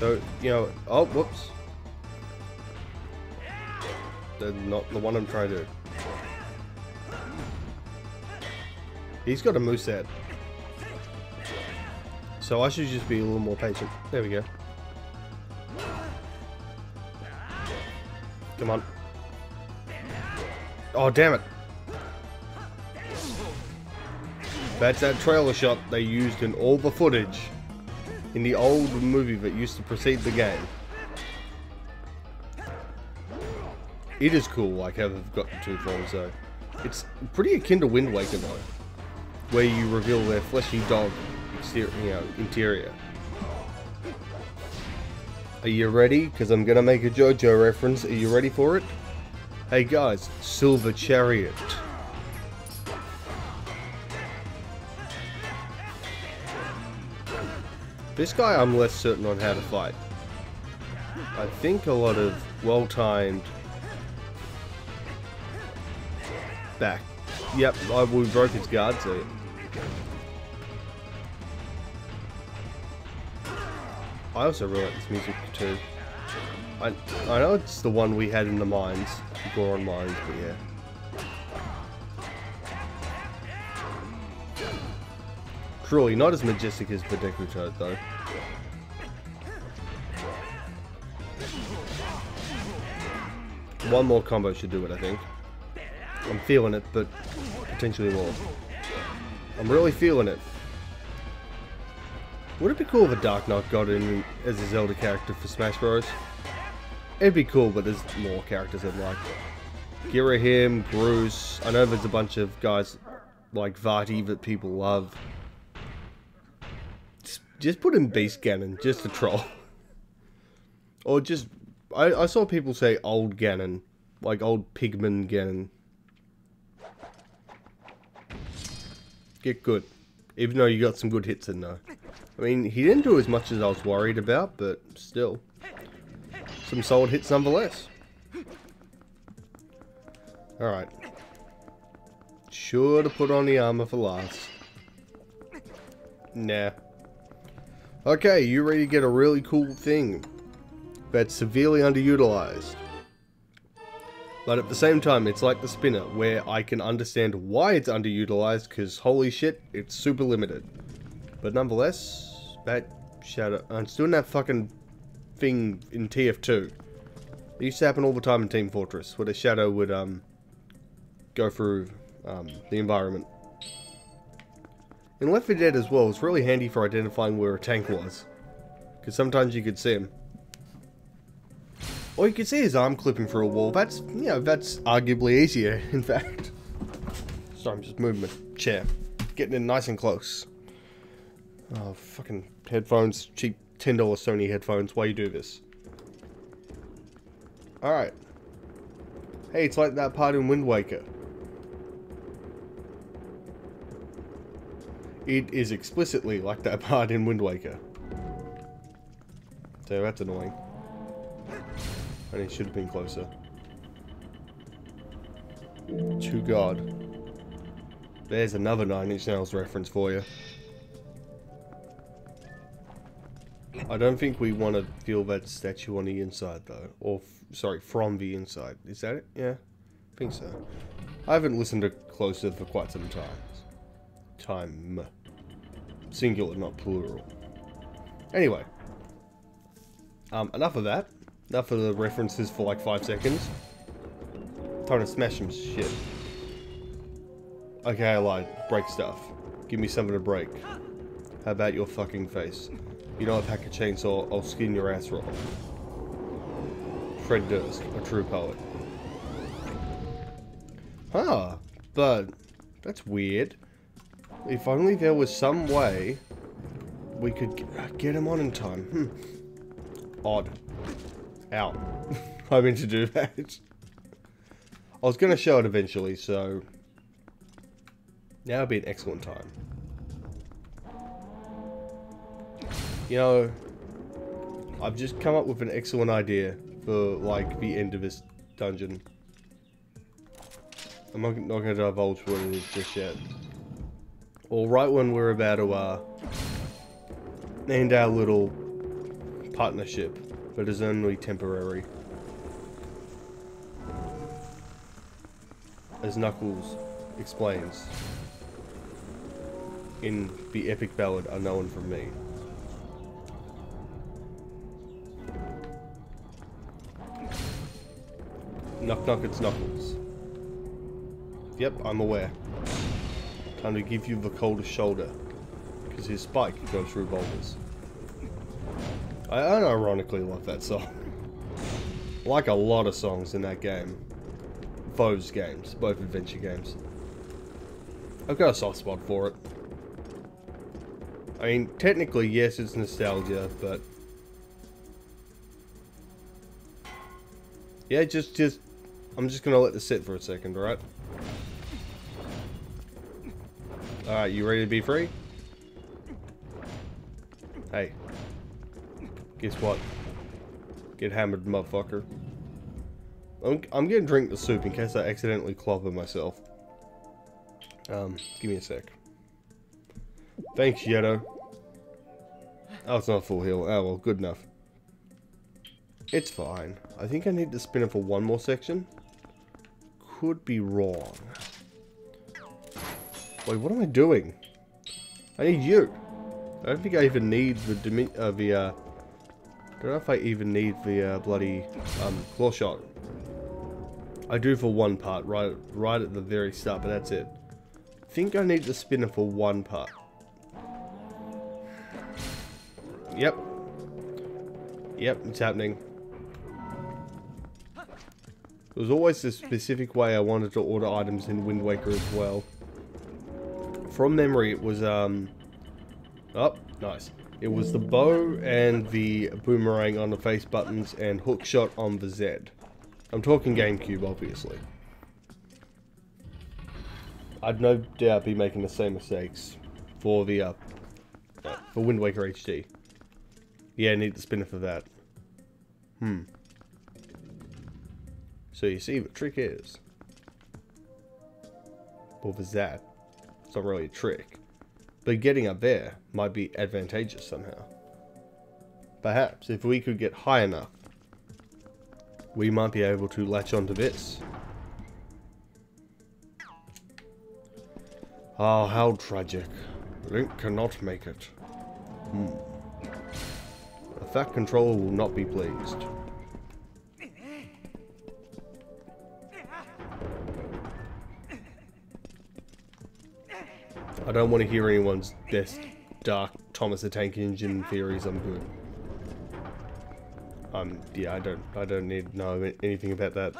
So, you know, oh, whoops. They're not the one I'm trying to... He's got a moose head. So I should just be a little more patient. There we go. Come on. Oh, damn it. That's that trailer shot they used in all the footage in the old movie that used to precede the game. It is cool, like how they've got the two forms though. It's pretty akin to Wind Waker though, where you reveal their fleshy dog exterior, you know, interior. Are you ready? Because I'm gonna make a JoJo reference. Are you ready for it? Hey guys, Silver Chariot. This guy I'm less certain on how to fight. I think a lot of well-timed back. Yep, I, we broke his guard, so I also really like this music too. I, I know it's the one we had in the mines, Goron Mines, but yeah. Truly, not as majestic as the Toad, though. One more combo should do it, I think. I'm feeling it, but potentially more. I'm really feeling it. Would it be cool if a Darknut got in as a Zelda character for Smash Bros? It'd be cool, but there's more characters I'd like. Girahim, Groose, I know there's a bunch of guys like Vaati that people love. Just, just put in Beast Ganon, just to troll. or just... I, I saw people say old Ganon. Like old Pigman Ganon. Get good. Even though you got some good hits in there. I mean, he didn't do as much as I was worried about, but still. Some solid hits nonetheless. Alright. Sure to put on the armor for last. Nah. Okay, you ready to get a really cool thing that's severely underutilized. But at the same time, it's like the spinner, where I can understand why it's underutilized, because holy shit, it's super limited. But nonetheless, that shadow... I'm still in that fucking thing in TF2. It used to happen all the time in Team Fortress, where the shadow would um go through um, the environment. In Left 4 Dead as well, it's really handy for identifying where a tank was. Because sometimes you could see him. Or you could see his arm clipping through a wall. That's, you know, that's arguably easier, in fact. Sorry, I'm just moving my chair. Getting in nice and close. Oh, fucking headphones. Cheap $10 Sony headphones. Why you do this? Alright. Hey, it's like that part in Wind Waker. It is explicitly like that part in Wind Waker. So that's annoying. And it should have been closer. To God. There's another Nine Inch Nails reference for you. I don't think we want to feel that statue on the inside though. Or, sorry, from the inside. Is that it? Yeah, I think so. I haven't listened to Closer for quite some time. Time. Singular, not plural. Anyway. Um, enough of that. Enough of the references for like five seconds. Time to smash some shit. Okay, I lied. Break stuff. Give me something to break. How about your fucking face? You know, if hack a chainsaw, I'll skin your ass raw. Fred Durst, a true poet. Huh, but that's weird. If only there was some way we could get him on in time. Hmm. Odd. Out. I meant to do that. I was going to show it eventually, so... Now would be an excellent time. You know, I've just come up with an excellent idea for, like, the end of this dungeon. I'm not, not going to divulge what it is just yet. Or right when we're about to, uh, end our little partnership, but is only temporary. As Knuckles explains in the epic ballad Unknown from Me. Knock knock it's Knuckles. Yep, I'm aware. Time to give you the coldest shoulder. Because his spike goes through boulders. I unironically love that song. like a lot of songs in that game. Those games, both adventure games. I've got a soft spot for it. I mean, technically, yes, it's nostalgia, but... Yeah, just, just... I'm just gonna let this sit for a second, alright? Alright, you ready to be free? Hey. Guess what? Get hammered, motherfucker. I'm, I'm gonna drink the soup in case I accidentally clobber myself. Um, give me a sec. Thanks, Yeto. Oh, it's not full heal. Oh, well, good enough. It's fine. I think I need to spin it for one more section. Could be wrong. Wait, what am I doing? I need you. I don't think I even need the uh, the uh, don't know if I even need the uh, bloody um, claw shot. I do for one part, right, right at the very start, but that's it. I think I need the spinner for one part. Yep. Yep, it's happening. There was always a specific way I wanted to order items in Wind Waker as well. From memory, it was, um... Oh, nice. It was the bow and the boomerang on the face buttons and hook shot on the Z. I'm talking GameCube, obviously. I'd no doubt be making the same mistakes for the, uh, for Wind Waker HD. Yeah, I need the spinner for that. Hmm. So you see, the trick is... What was that? It's not really a trick. But getting up there might be advantageous somehow. Perhaps if we could get high enough, we might be able to latch onto this. Oh, how tragic. Link cannot make it. Hmm. The Fat Controller will not be pleased. I don't want to hear anyone's best dark Thomas the Tank Engine theories. I'm good. Um, yeah, I don't, I don't need know anything about that.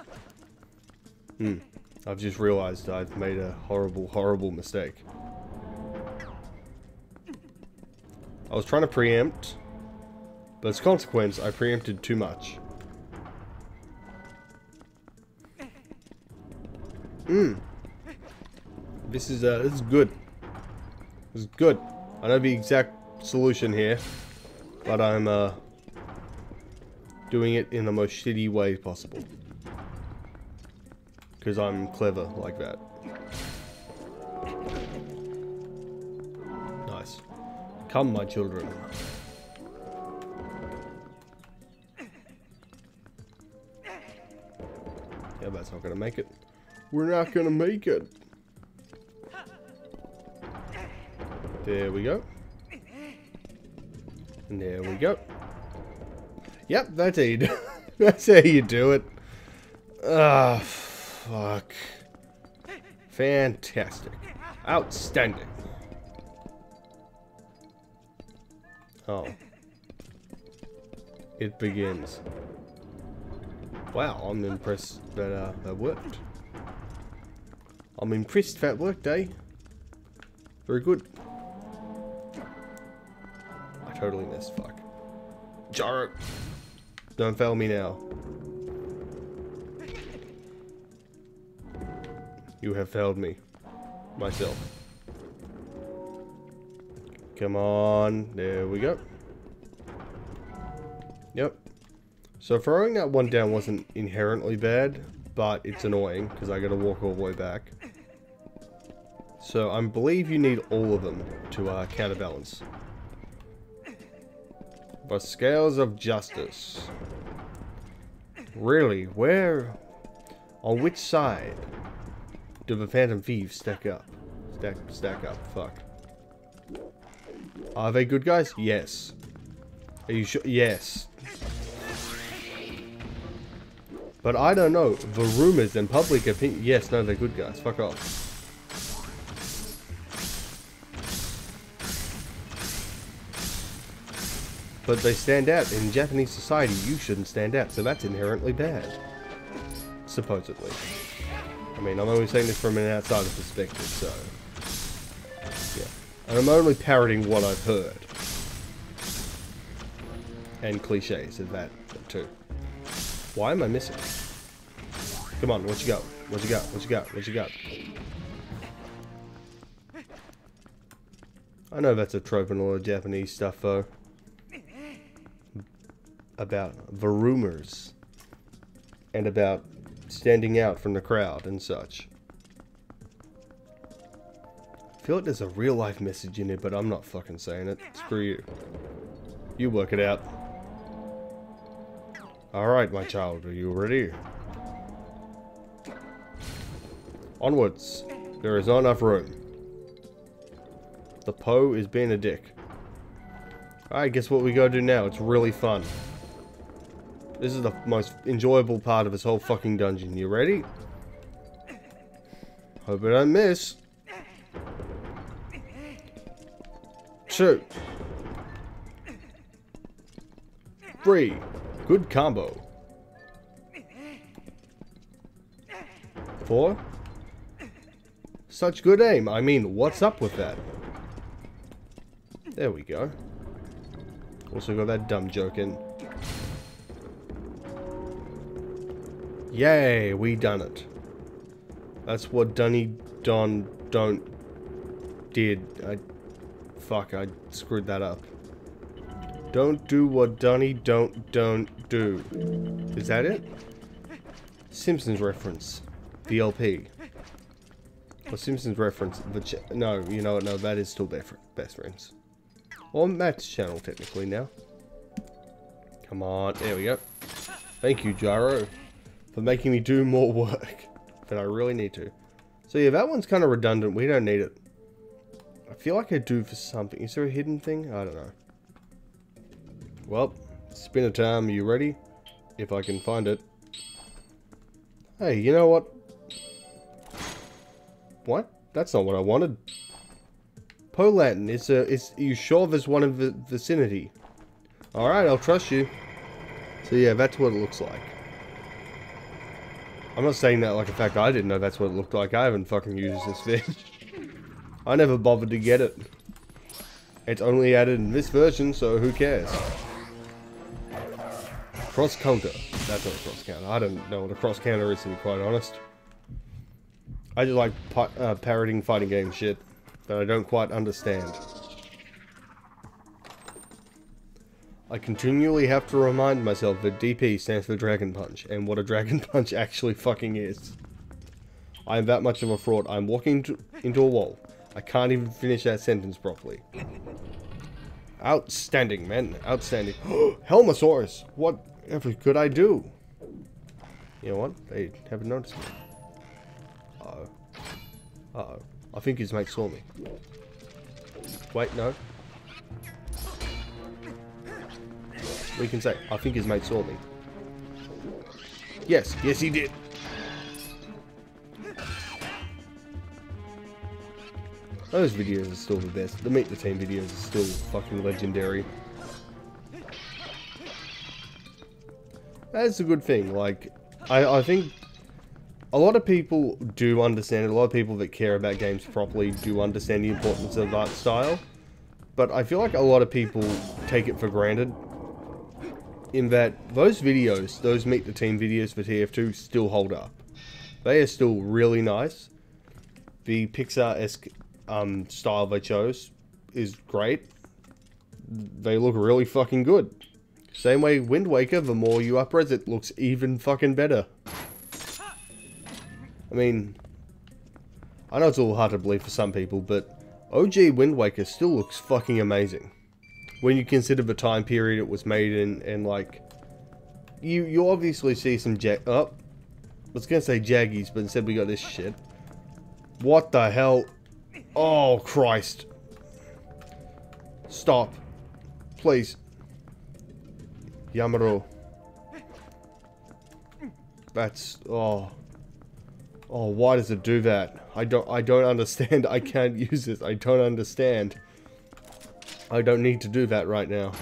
Hmm. I've just realized I've made a horrible, horrible mistake. I was trying to preempt, but as a consequence, I preempted too much. Hmm. This is, uh, this is good was good. I know the exact solution here, but I'm uh, doing it in the most shitty way possible. Because I'm clever like that. Nice. Come, my children. Yeah, that's not gonna make it. We're not gonna make it. There we go. And there we go. Yep, that's how you do That's how you do it. Ah, fuck. Fantastic. Outstanding. Oh. It begins. Wow, I'm impressed that uh, that worked. I'm impressed that worked, eh? Very good. Totally missed, fuck. Gyro! Don't fail me now. You have failed me. Myself. Come on. There we go. Yep. So throwing that one down wasn't inherently bad, but it's annoying because I gotta walk all the way back. So I believe you need all of them to uh, counterbalance. The scales of justice. Really, where, on which side do the Phantom Thieves stack up? Stack, stack up, fuck. Are they good guys? Yes. Are you sure? Yes. But I don't know. The rumors and public opinion. Yes, no, they're good guys. Fuck off. But they stand out. In Japanese society, you shouldn't stand out. So that's inherently bad. Supposedly. I mean, I'm only saying this from an outsider perspective, so... Yeah. And I'm only parroting what I've heard. And cliches of that, too. Why am I missing? Come on, what you got? What you got? What you got? What you got? I know that's a trope in a lot of Japanese stuff, though. About the rumors. And about standing out from the crowd and such. I feel like there's a real life message in it, but I'm not fucking saying it. Screw you. You work it out. Alright, my child, are you ready? Onwards. There is not enough room. The Poe is being a dick. Alright, guess what we gotta do now? It's really fun. This is the most enjoyable part of this whole fucking dungeon. You ready? Hope I don't miss. Two. Three. Good combo. Four. Such good aim. I mean, what's up with that? There we go. Also got that dumb joke in. Yay, we done it. That's what Donny Don don't did. I fuck, I screwed that up. Don't do what Donny don't don't do. Is that it? Simpsons reference. VLP. Or Simpsons reference. The no, you know what? No, that is still best, best friends. On Matt's channel, technically, now. Come on. There we go. Thank you, Gyro for making me do more work than I really need to. So yeah, that one's kind of redundant. We don't need it. I feel like I do for something. Is there a hidden thing? I don't know. Well, spinner time. You ready? If I can find it. Hey, you know what? What? That's not what I wanted. Poe Lantern. Is a. Is you sure there's one in the vicinity? All right, I'll trust you. So yeah, that's what it looks like. I'm not saying that like a fact I didn't know that's what it looked like. I haven't fucking used this thing. I never bothered to get it. It's only added in this version, so who cares? Cross counter. That's not a cross counter. I don't know what a cross counter is to be quite honest. I just like uh, parroting fighting game shit that I don't quite understand. I continually have to remind myself that DP stands for Dragon Punch, and what a Dragon Punch actually fucking is. I am that much of a fraud. I'm walking to, into a wall. I can't even finish that sentence properly. Outstanding, man. Outstanding. Helmosaurus! Whatever could I do? You know what? They haven't noticed me. Uh-oh. Uh-oh. I think his mate saw me. Wait, no. We can say, I think his mate saw me. Yes, yes he did. Those videos are still the best. The Meet the Team videos are still fucking legendary. That's a good thing. Like, I, I think a lot of people do understand it. A lot of people that care about games properly do understand the importance of art style. But I feel like a lot of people take it for granted. In that those videos, those Meet the Team videos for TF2 still hold up. They are still really nice. The Pixar-esque um, style they chose is great. They look really fucking good. Same way Wind Waker, the more you upres it, looks even fucking better. I mean, I know it's a little hard to believe for some people, but OG Wind Waker still looks fucking amazing. When you consider the time period it was made in, and like, you you obviously see some jag- oh, I was gonna say jaggies, but instead we got this shit. What the hell? Oh, Christ. Stop. Please. Yamaro. That's... Oh. Oh, why does it do that? I don't I don't understand. I can't use this. I don't understand. I don't need to do that right now.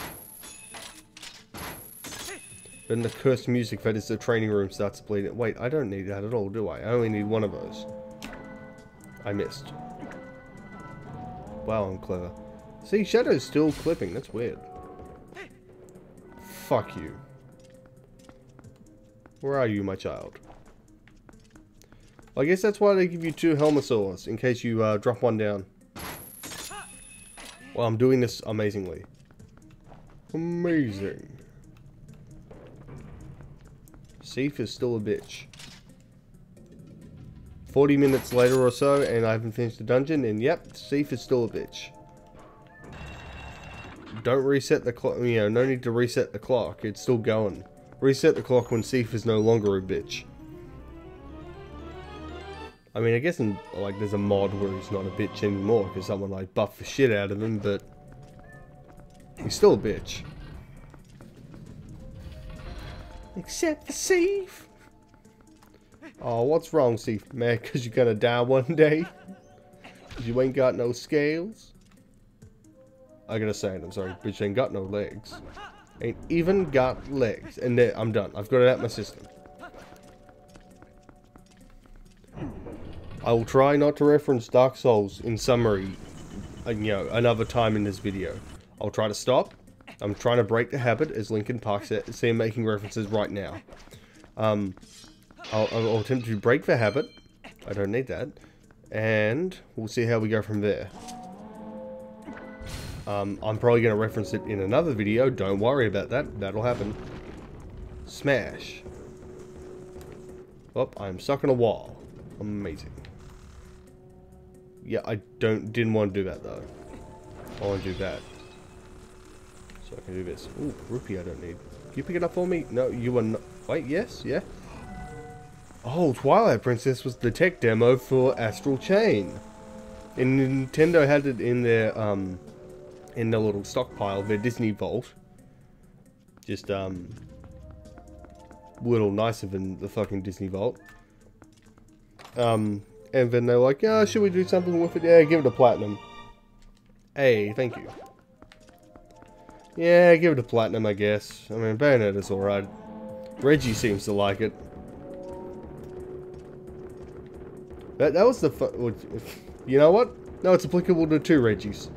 Then the cursed music that is the training room starts bleeding. Wait, I don't need that at all, do I? I only need one of those. I missed. Wow, I'm clever. See, Shadow's still clipping. That's weird. Fuck you. Where are you, my child? I guess that's why they give you two Helmasaurs, in case you uh, drop one down. Well, I'm doing this amazingly. Amazing. Seath is still a bitch. 40 minutes later or so, and I haven't finished the dungeon, and yep, Seath is still a bitch. Don't reset the clock, you know, no need to reset the clock, it's still going. Reset the clock when Seath is no longer a bitch. I mean, I guess in, like, there's a mod where he's not a bitch anymore, because someone, like, buffed the shit out of him, but... He's still a bitch. Except for Seath! Oh, what's wrong, Seath? Man, because you're gonna die one day? Cause you ain't got no scales? I gotta say it, I'm sorry, bitch ain't got no legs. Ain't even got legs. And I'm done. I've got it out my system. I will try not to reference Dark Souls in summary, you know, another time in this video. I'll try to stop. I'm trying to break the habit, as Linkin Park said, see him making references right now. Um, I'll, I'll attempt to break the habit. I don't need that. And we'll see how we go from there. Um, I'm probably going to reference it in another video. Don't worry about that. That'll happen. Smash. Oh, I'm stuck in a wall. Amazing. Yeah, I don't didn't want to do that though. I want to do that. So I can do this. Ooh, rupee I don't need. Can you pick it up for me? No, you are not. Wait, yes, yeah. Oh, Twilight Princess was the tech demo for Astral Chain. And Nintendo had it in their um in their little stockpile, their Disney Vault. Just um little nicer than the fucking Disney Vault. Um and then they're like, yeah, should we do something with it? Yeah, give it a platinum. Hey, thank you. Yeah, give it a platinum, I guess. I mean, Bayonetta's alright. Reggie seems to like it. That, that was the fun. You know what? No, it's applicable to two Reggies.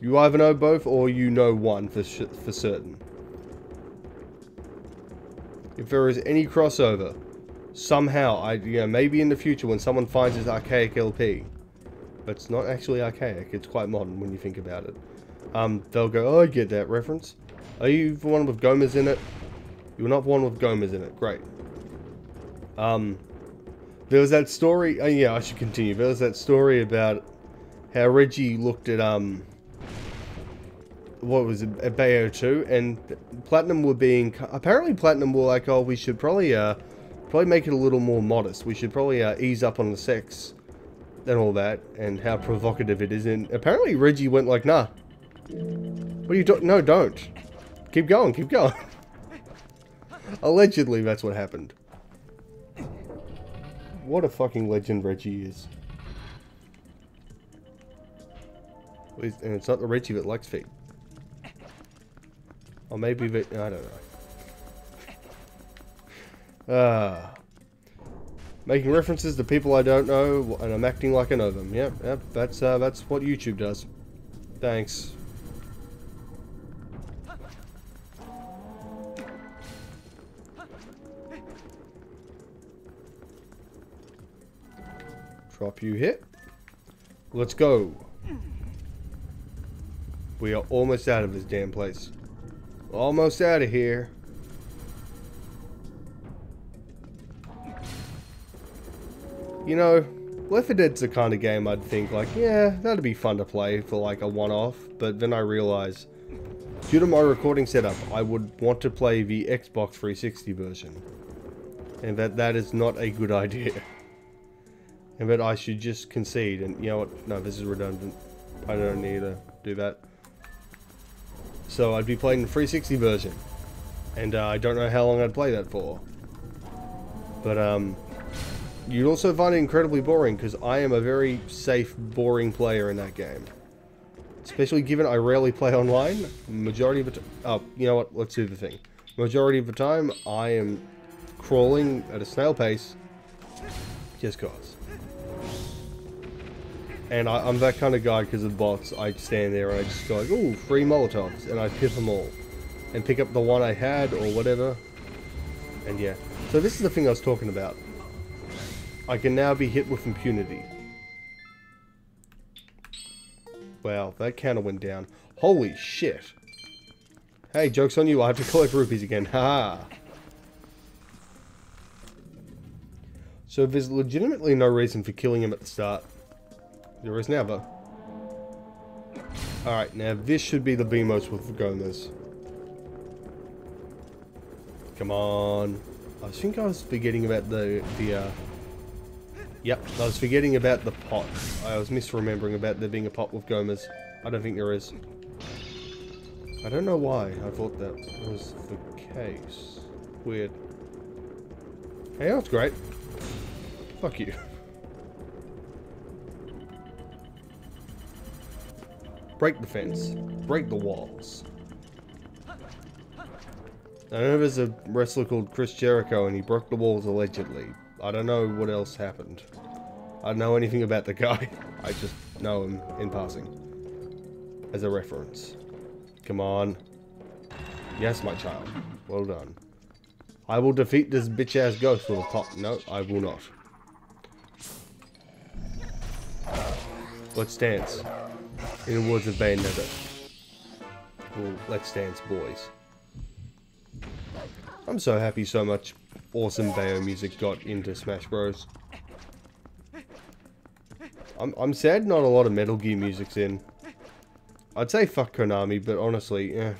You either know both or you know one for for certain. If there is any crossover, somehow, I you know, maybe in the future when someone finds this archaic LP, but it's not actually archaic, it's quite modern when you think about it. Um, they'll go, oh, I get that reference. Are you the one with Gomez in it? You're not the one with Gomez in it. Great. Um, there was that story. Oh, yeah, I should continue. There was that story about how Reggie looked at um. what was it, at Bayo 2, and Platinum were being, apparently Platinum were like, oh, we should probably, uh, probably make it a little more modest. We should probably, uh, ease up on the sex and all that, and how provocative it is, and apparently Reggie went like, nah. What are you doing? No, don't. Keep going, keep going. Allegedly, that's what happened. What a fucking legend Reggie is. And it's not the Reggie that likes feet. Or maybe. I don't know. Ah. Making references to people I don't know, and I'm acting like I know them. Yep, yep, that's, uh, that's what YouTube does. Thanks. Drop you hit. Let's go. We are almost out of this damn place. Almost out of here. You know, Left 4 Dead's the kind of game I'd think like, yeah, that'd be fun to play for like a one-off, but then I realize, due to my recording setup, I would want to play the Xbox 360 version. And that that is not a good idea. And that I should just concede, and you know what, no, this is redundant. I don't need to do that. So I'd be playing the 360 version. And uh, I don't know how long I'd play that for. But um, you'd also find it incredibly boring because I am a very safe, boring player in that game. Especially given I rarely play online. Majority of the time... Oh, you know what? Let's do the thing. Majority of the time, I am crawling at a snail pace just cause. And I, am that kind of guy because of bots. I stand there and I just go like, ooh, free Molotovs. And I pip them all. And pick up the one I had or whatever. And yeah. So this is the thing I was talking about. I can now be hit with impunity. Wow, that counter went down. Holy shit. Hey, joke's on you, I have to collect rupees again. Ha! So there's legitimately no reason for killing him at the start. There is never. Alright, now this should be the Beamos with Gomez. Come on. I think I was forgetting about the, the, uh... Yep, I was forgetting about the pot. I was misremembering about there being a pot with Gomez. I don't think there is. I don't know why I thought that was the case. Weird. Hey, that's great. Fuck you. Break the fence. Break the walls. I know there's a wrestler called Chris Jericho and he broke the walls allegedly. I don't know what else happened. I don't know anything about the guy. I just know him in passing. As a reference. Come on. Yes, my child. Well done. I will defeat this bitch-ass ghost with a pop. No, I will not. Let's dance. In the words of Bayonetta. Well, let's dance, boys. I'm so happy so much awesome Bayo music got into Smash Bros. I'm, I'm sad not a lot of Metal Gear music's in. I'd say fuck Konami, but honestly, yeah,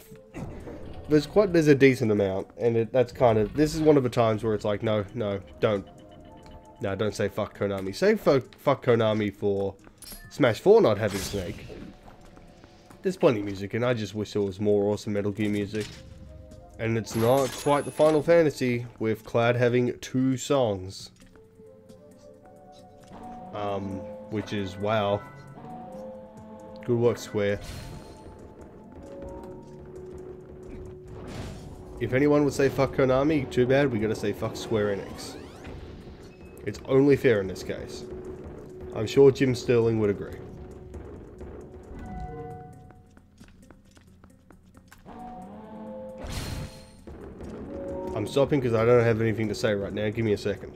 there's quite there's a decent amount, and it, that's kind of this is one of the times where it's like, no, no, don't, no, don't say fuck Konami. Say fuck, fuck Konami for Smash 4 not having Snake. There's plenty of music, and I just wish there was more awesome Metal Gear music. And it's not quite the Final Fantasy, with Cloud having two songs. Um, which is, wow. Good work, Square. If anyone would say fuck Konami, too bad, we gotta say fuck Square Enix. It's only fair in this case. I'm sure Jim Sterling would agree. I'm stopping because I don't have anything to say right now. Give me a second.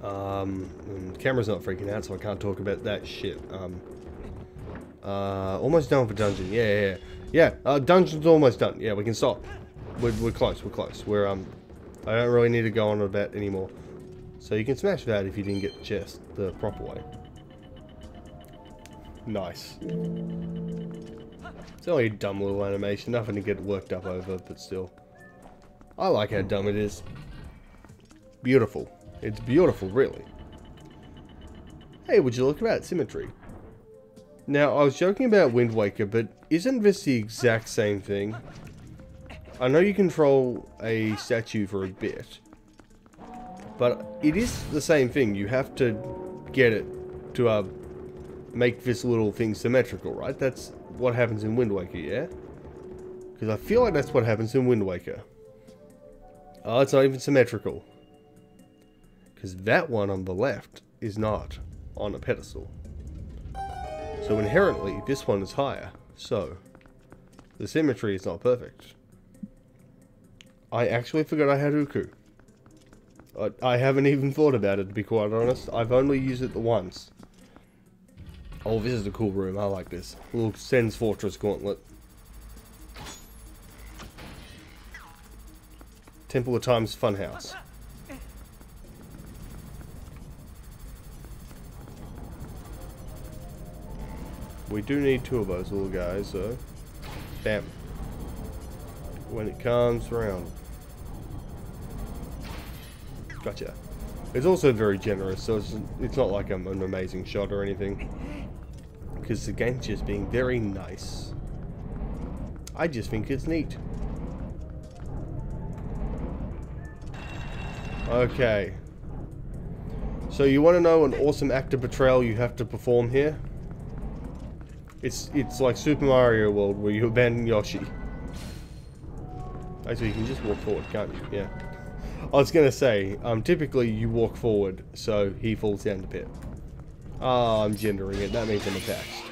Um, camera's not freaking out, so I can't talk about that shit. Um, uh, almost done for dungeon. Yeah, yeah, yeah. yeah uh, dungeon's almost done. Yeah, we can stop. We're, we're close. We're close. We're um, I don't really need to go on about anymore. So you can smash that if you didn't get the chest the proper way. Nice. It's only a dumb little animation, nothing to get worked up over, but still. I like how dumb it is. Beautiful. It's beautiful, really. Hey, would you look at that symmetry? Now, I was joking about Wind Waker, but isn't this the exact same thing? I know you control a statue for a bit, but it is the same thing. You have to get it to uh, make this little thing symmetrical, right? That's what happens in Wind Waker, yeah? Because I feel like that's what happens in Wind Waker. Oh, it's not even symmetrical. Because that one on the left is not on a pedestal. So inherently, this one is higher. So, the symmetry is not perfect. I actually forgot I had Ooccoo. I, I haven't even thought about it, to be quite honest. I've only used it the once. Oh, this is a cool room. I like this. Little Sen's Fortress Gauntlet. Temple of Time's Funhouse. We do need two of those little guys, so... Bam. When it comes around. Gotcha. It's also very generous, so it's, it's not like I'm an amazing shot or anything. Because the game's just being very nice. I just think it's neat. Okay. So you want to know an awesome actor betrayal you have to perform here? It's it's like Super Mario World where you abandon Yoshi. Actually, you can just walk forward, can't you? Yeah. I was gonna say, um, typically you walk forward, so he falls down the pit. Ah, oh, I'm gendering it. That means I'm attached.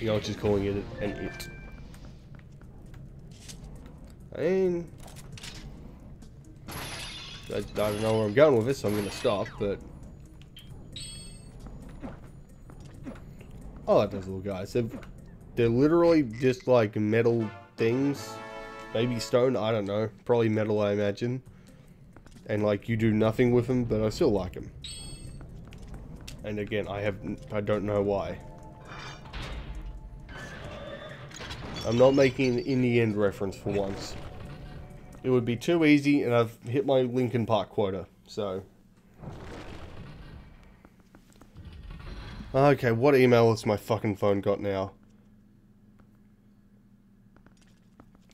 You know, just calling it an it. I mean, I, I don't know where I'm going with this, so I'm gonna stop. But oh, that those little guys. They're, they're literally just like metal things Maybe stone, I don't know. Probably metal, I imagine. And like, you do nothing with them, but I still like them. And again, I have, I don't know why. I'm not making an in the end reference for once. It would be too easy, and I've hit my Linkin Park quota, so... Okay, what email has my fucking phone got now?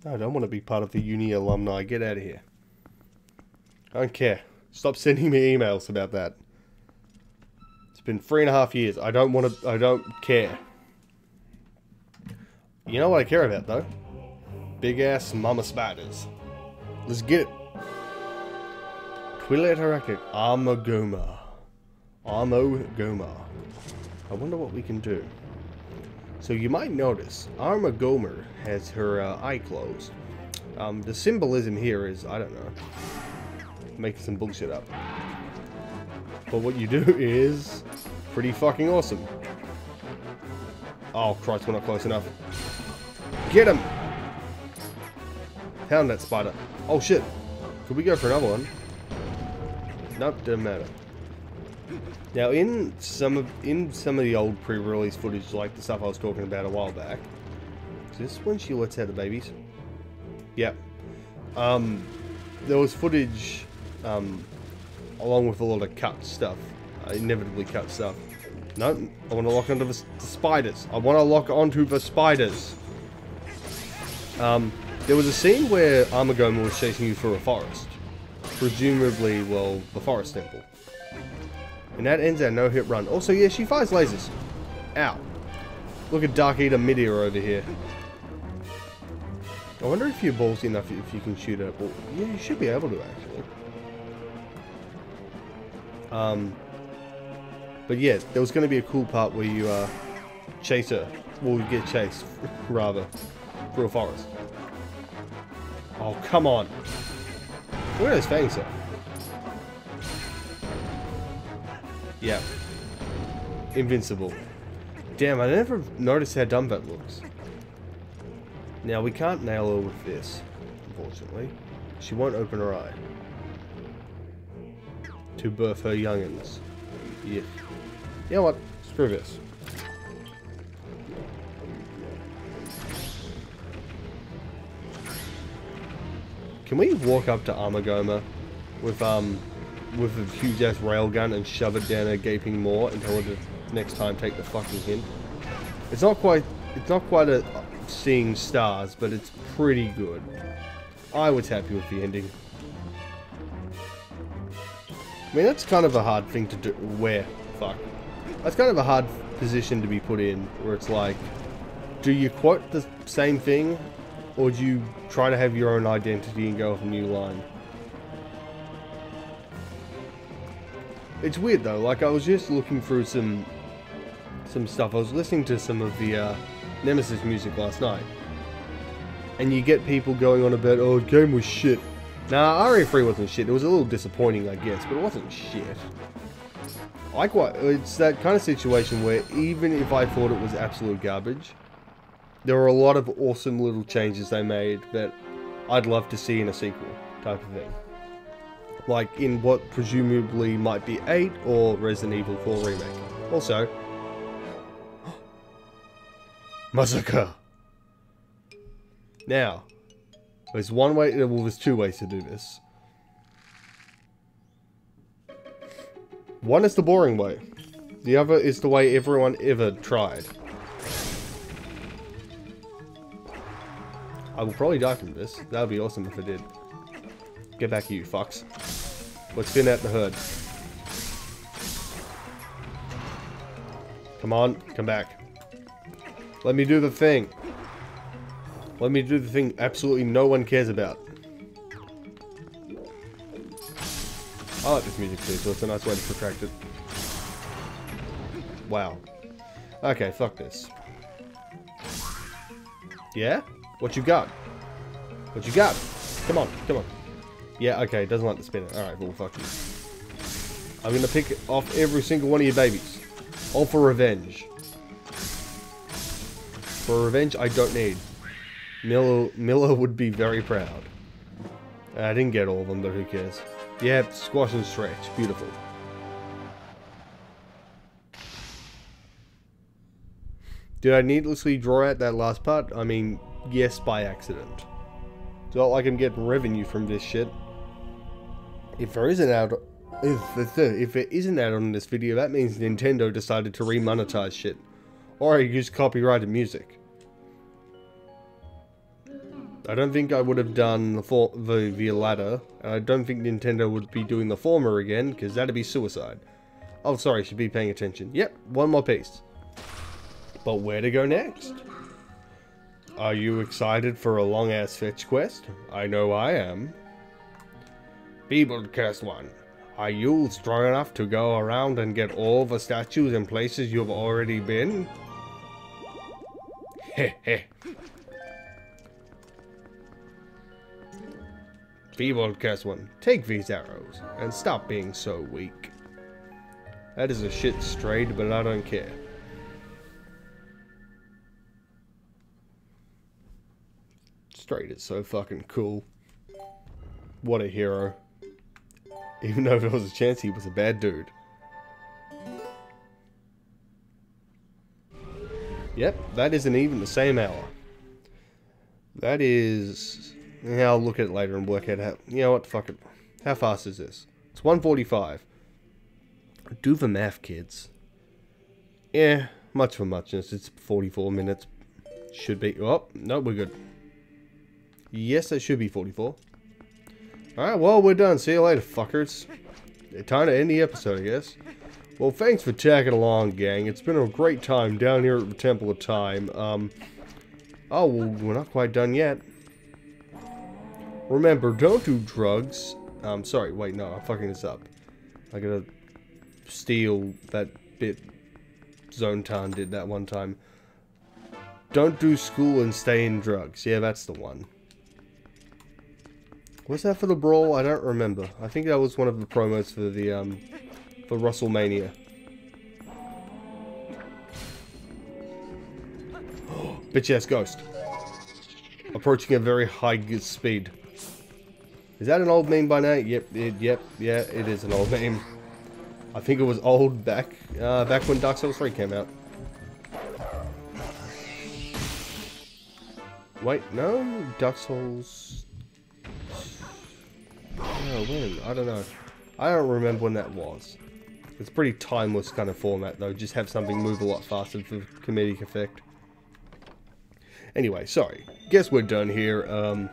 I don't want to be part of the uni alumni. Get out of here. I don't care. Stop sending me emails about that. It's been three and a half years. I don't want to... I don't care. You know what I care about, though? Big-ass mama spiders. Let's get it. Twilit Arachnid. Armogohma. Armogohma. I wonder what we can do. So you might notice Armogohma has her uh, eye closed. Um, the symbolism here is, I don't know, making some bullshit up. But what you do is pretty fucking awesome. Oh Christ, we're not close enough. Get him! Pound that spider. Oh shit. Could we go for another one? Nope, doesn't matter. Now, in some of in some of the old pre-release footage, like the stuff I was talking about a while back, is this when she lets out the babies? Yep. Um, there was footage um, along with a lot of cut stuff, uh, inevitably cut stuff. No, I want to lock onto the, the spiders. I want to lock onto the spiders. Um, there was a scene where Armogohma was chasing you through a forest. Presumably, well, the forest temple. And that ends our no-hit run. Also, yeah, she fires lasers. Ow. Look at Darkeater Midir over here. I wonder if you're ballsy enough if you can shoot it. Well, yeah, you should be able to, actually. Um, but yeah, there was going to be a cool part where you uh, chase her. Well, you get chased, rather, through a forest. Oh, come on. Where are those fangs at? Yeah. Invincible. Damn, I never noticed how dumb that looks. Now, we can't nail her with this, unfortunately. She won't open her eye. To birth her youngins. Yeah. You know what? Screw this. Can we walk up to Armogohma with um with a huge ass railgun and shove it down a gaping maw and tell next time take the fucking hint? It's not quite it's not quite a seeing stars, but it's pretty good. I was happy with the ending. I mean, that's kind of a hard thing to do. Where? Fuck. That's kind of a hard position to be put in, where it's like, do you quote the same thing, or do you try to have your own identity and go with a new line? It's weird though, like I was just looking through some some stuff. I was listening to some of the uh, Nemesis music last night. And you get people going on about, oh, the game was shit. Nah, RE3 wasn't shit. It was a little disappointing, I guess, but it wasn't shit. I quite, it's that kind of situation where even if I thought it was absolute garbage, there were a lot of awesome little changes they made that I'd love to see in a sequel type of thing. Like in what presumably might be 8 or Resident Evil 4 Remake. Also, Massacre! Now, there's one way, well there's two ways to do this. One is the boring way. The other is the way everyone ever tried. I will probably die from this. That would be awesome if I did. Get back you fucks. Let's thin out the herd. Come on, come back. Let me do the thing. Let me do the thing absolutely no one cares about. I like this music too, so it's a nice way to protract it. Wow. Okay, fuck this. Yeah? What you got? What you got? Come on, come on. Yeah, okay, doesn't like the spinner. Alright, well, fuck you. I'm gonna pick off every single one of your babies. All for revenge. For revenge, I don't need. Miller, Miller would be very proud. I didn't get all of them, but who cares. Yeah, squash and stretch. Beautiful. Did I needlessly draw out that last part? I mean, yes, by accident. It's not like I'm getting revenue from this shit. If there isn't out, if if it isn't out on this video, that means Nintendo decided to remonetize shit, or I use copyrighted music. I don't think I would have done the, for the, the latter, and I don't think Nintendo would be doing the former again, because that'd be suicide. Oh, sorry, should be paying attention. Yep, one more piece. But where to go next? Are you excited for a long-ass fetch quest? I know I am. Feeble Cursed One, are you strong enough to go around and get all the statues and places you've already been? Heh heh. Feeble Cursed One, take these arrows, and stop being so weak. That is a shit Straid, but I don't care. Straid is so fucking cool. What a hero. Even though there was a chance he was a bad dude. Yep, that isn't even the same hour. That is yeah, I'll look at it later and work out how... You know what, fuck it. How fast is this? It's 145. Do the math, kids. Yeah, much for muchness. It's 44 minutes. Should be... Oh, no, we're good. Yes, it should be 44. Alright, well, we're done. See you later, fuckers. Time to end the episode, I guess. Well, thanks for tagging along, gang. It's been a great time down here at the Temple of Time. Um, oh, well, we're not quite done yet. Remember, don't do drugs. Um, sorry, wait, no, I'm fucking this up. I gotta steal that bit Zontan did that one time. Don't do school and stay in drugs. Yeah, that's the one. Was that for the brawl? I don't remember. I think that was one of the promos for the um for WrestleMania. Bitch ass ghost. Approaching a very high speed. Is that an old meme by now? Yep, it, yep, yeah, it is an old meme. I think it was old back, uh, back when Dark Souls 3 came out. Wait, no, Dark Souls Oh, when? I don't know. I don't remember when that was. It's pretty timeless kind of format, though. Just have something move a lot faster for comedic effect. Anyway, sorry. Guess we're done here. Um,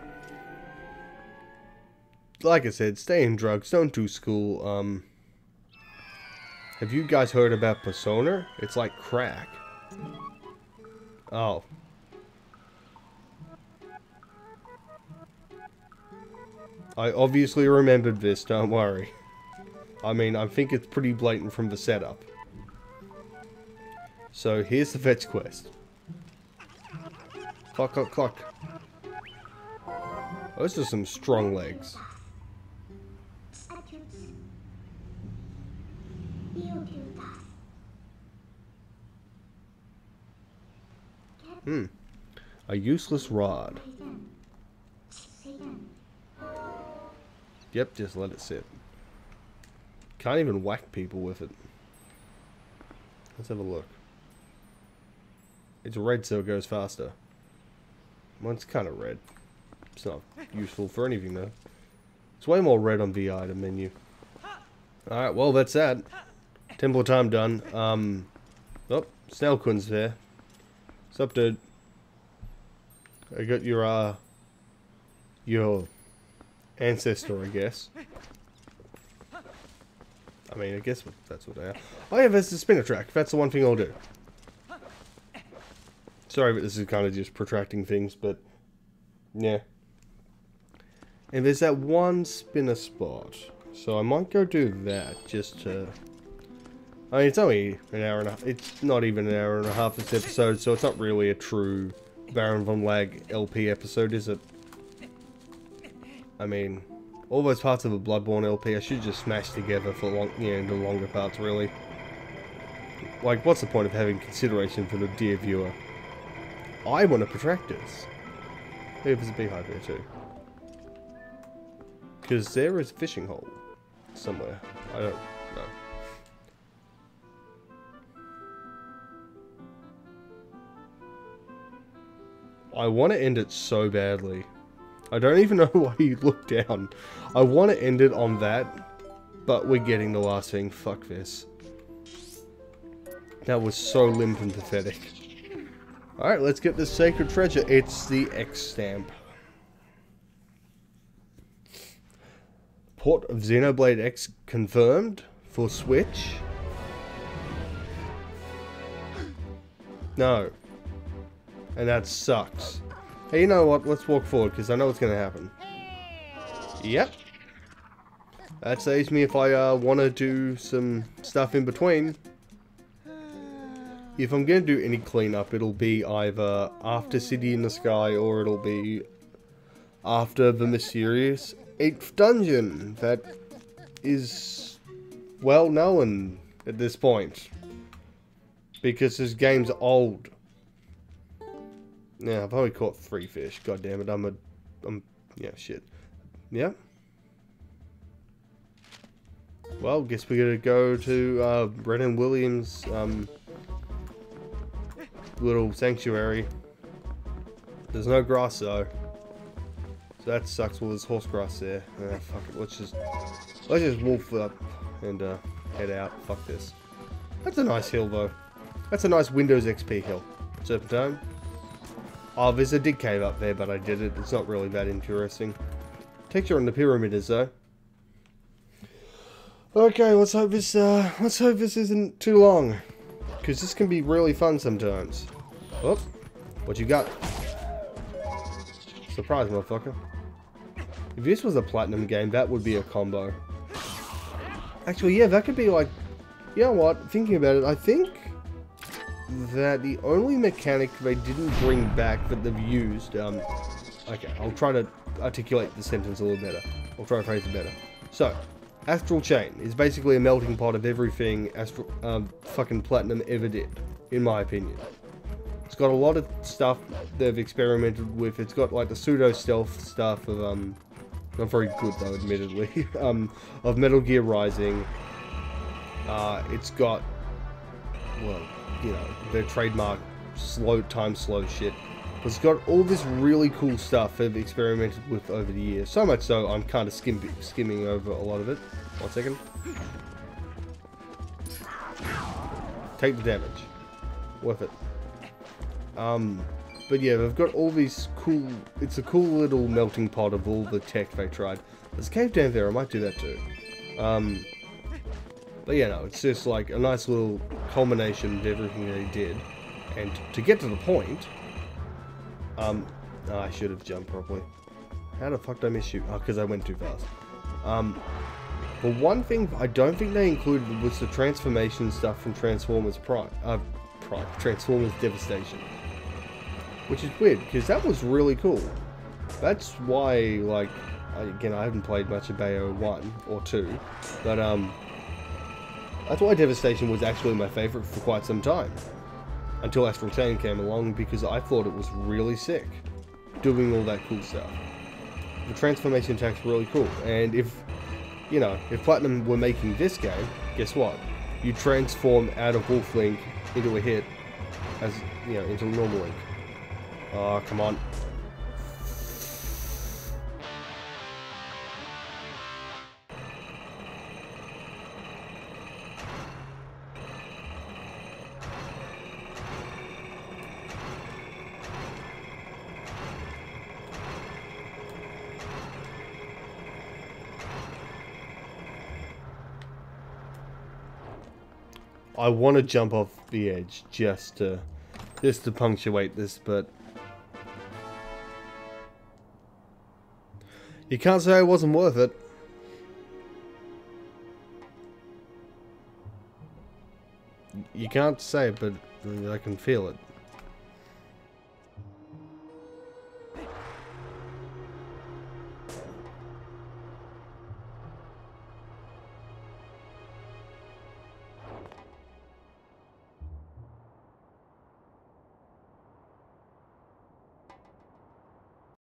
like I said, stay in drugs. Don't do school. Um, have you guys heard about Persona? It's like crack. Oh. I obviously remembered this, don't worry. I mean, I think it's pretty blatant from the setup. So, here's the fetch quest. Clock, clock, clock. Those are some strong legs. Hmm. A useless rod. Yep, just let it sit. Can't even whack people with it. Let's have a look. It's red so it goes faster. It's kind of red. It's not useful for anything though. It's way more red on the item menu. Alright, well that's that. Temple time done. Um, oh, Snailkun's there. What's up, dude? I got your, uh, your ancestor, I guess. I mean, I guess that's what they are. Oh yeah, there's the spinner track. That's the one thing I'll do. Sorry, but this is kind of just protracting things, but yeah. And there's that one spinner spot. So I might go do that just to... I mean, it's only an hour and a half. It's not even an hour and a half this episode, so it's not really a true Baron Von Lag LP episode, is it? I mean, all those parts of a Bloodborne LP I should just smash together for long, you know, the longer parts, really. Like, what's the point of having consideration for the dear viewer? I want to protract this. Maybe there's a beehive there too. Because there is a fishing hole somewhere. I don't know. I want to end it so badly. I don't even know why you look down. I want to end it on that, but we're getting the last thing. Fuck this. That was so limp and pathetic. Alright, let's get the sacred treasure. It's the X stamp. Port of Xenoblade X confirmed for Switch. No. And that sucks. Hey, you know what? Let's walk forward, because I know what's going to happen. Yep. That saves me if I uh, want to do some stuff in between. If I'm going to do any cleanup, it'll be either after City in the Sky, or it'll be after the mysterious 8th dungeon that is well known at this point. Because this game's old. Yeah, I've only caught three fish. God damn it, I'm a... I'm... Yeah, shit. Yeah. Well, guess we're gonna go to uh, Brennan Williams' um, little sanctuary. There's no grass though. So that sucks. Well, there's horse grass there. Ah, fuck it. Let's just let's just wolf up and uh, head out. Fuck this. That's a nice hill though. That's a nice Windows XP hill. Serpentine. Oh, there's a dig cave up there, but I did it. It's not really that interesting. Texture on the pyramid is though. Okay, let's hope this uh, let's hope this isn't too long, because this can be really fun sometimes. Oh, what you got? Surprise, motherfucker. If this was a platinum game, that would be a combo. Actually, yeah, that could be like, you know what? Thinking about it, I think that the only mechanic they didn't bring back that they've used, um, okay, I'll try to articulate the sentence a little better. I'll try to phrase it better. So, Astral Chain is basically a melting pot of everything Astral, um, fucking Platinum ever did, in my opinion. It's got a lot of stuff they've experimented with. It's got like the pseudo stealth stuff of um, not very good though, admittedly, um, of Metal Gear Rising. Uh, it's got well, you know, their trademark slow time slow shit. It's got all this really cool stuff I've experimented with over the years. So much so, I'm kind of skim skimming over a lot of it. One second. Take the damage. Worth it. Um, but yeah, they've got all these cool... It's a cool little melting pot of all the tech they tried. There's a cave down there, I might do that too. Um, but yeah, no, it's just like a nice little culmination of everything they did. And to get to the point, um, oh, I should have jumped properly. How the fuck did I miss you? Oh, because I went too fast. Um, but one thing I don't think they included was the transformation stuff from Transformers Prime. Uh, Prime. Transformers Devastation. Which is weird, because that was really cool. That's why, like, again, I haven't played much of Bayo 1 or 2, but, um, that's why Devastation was actually my favorite for quite some time. Until Astral Chain came along, because I thought it was really sick. Doing all that cool stuff. The transformation attack's were really cool, and if, you know, if Platinum were making this game, guess what? You transform out of Wolf Link into a hit, as, you know, into normal Link. Oh, come on. I want to jump off the edge just to just to punctuate this, but you can't say it wasn't worth it. You can't say but I can feel it.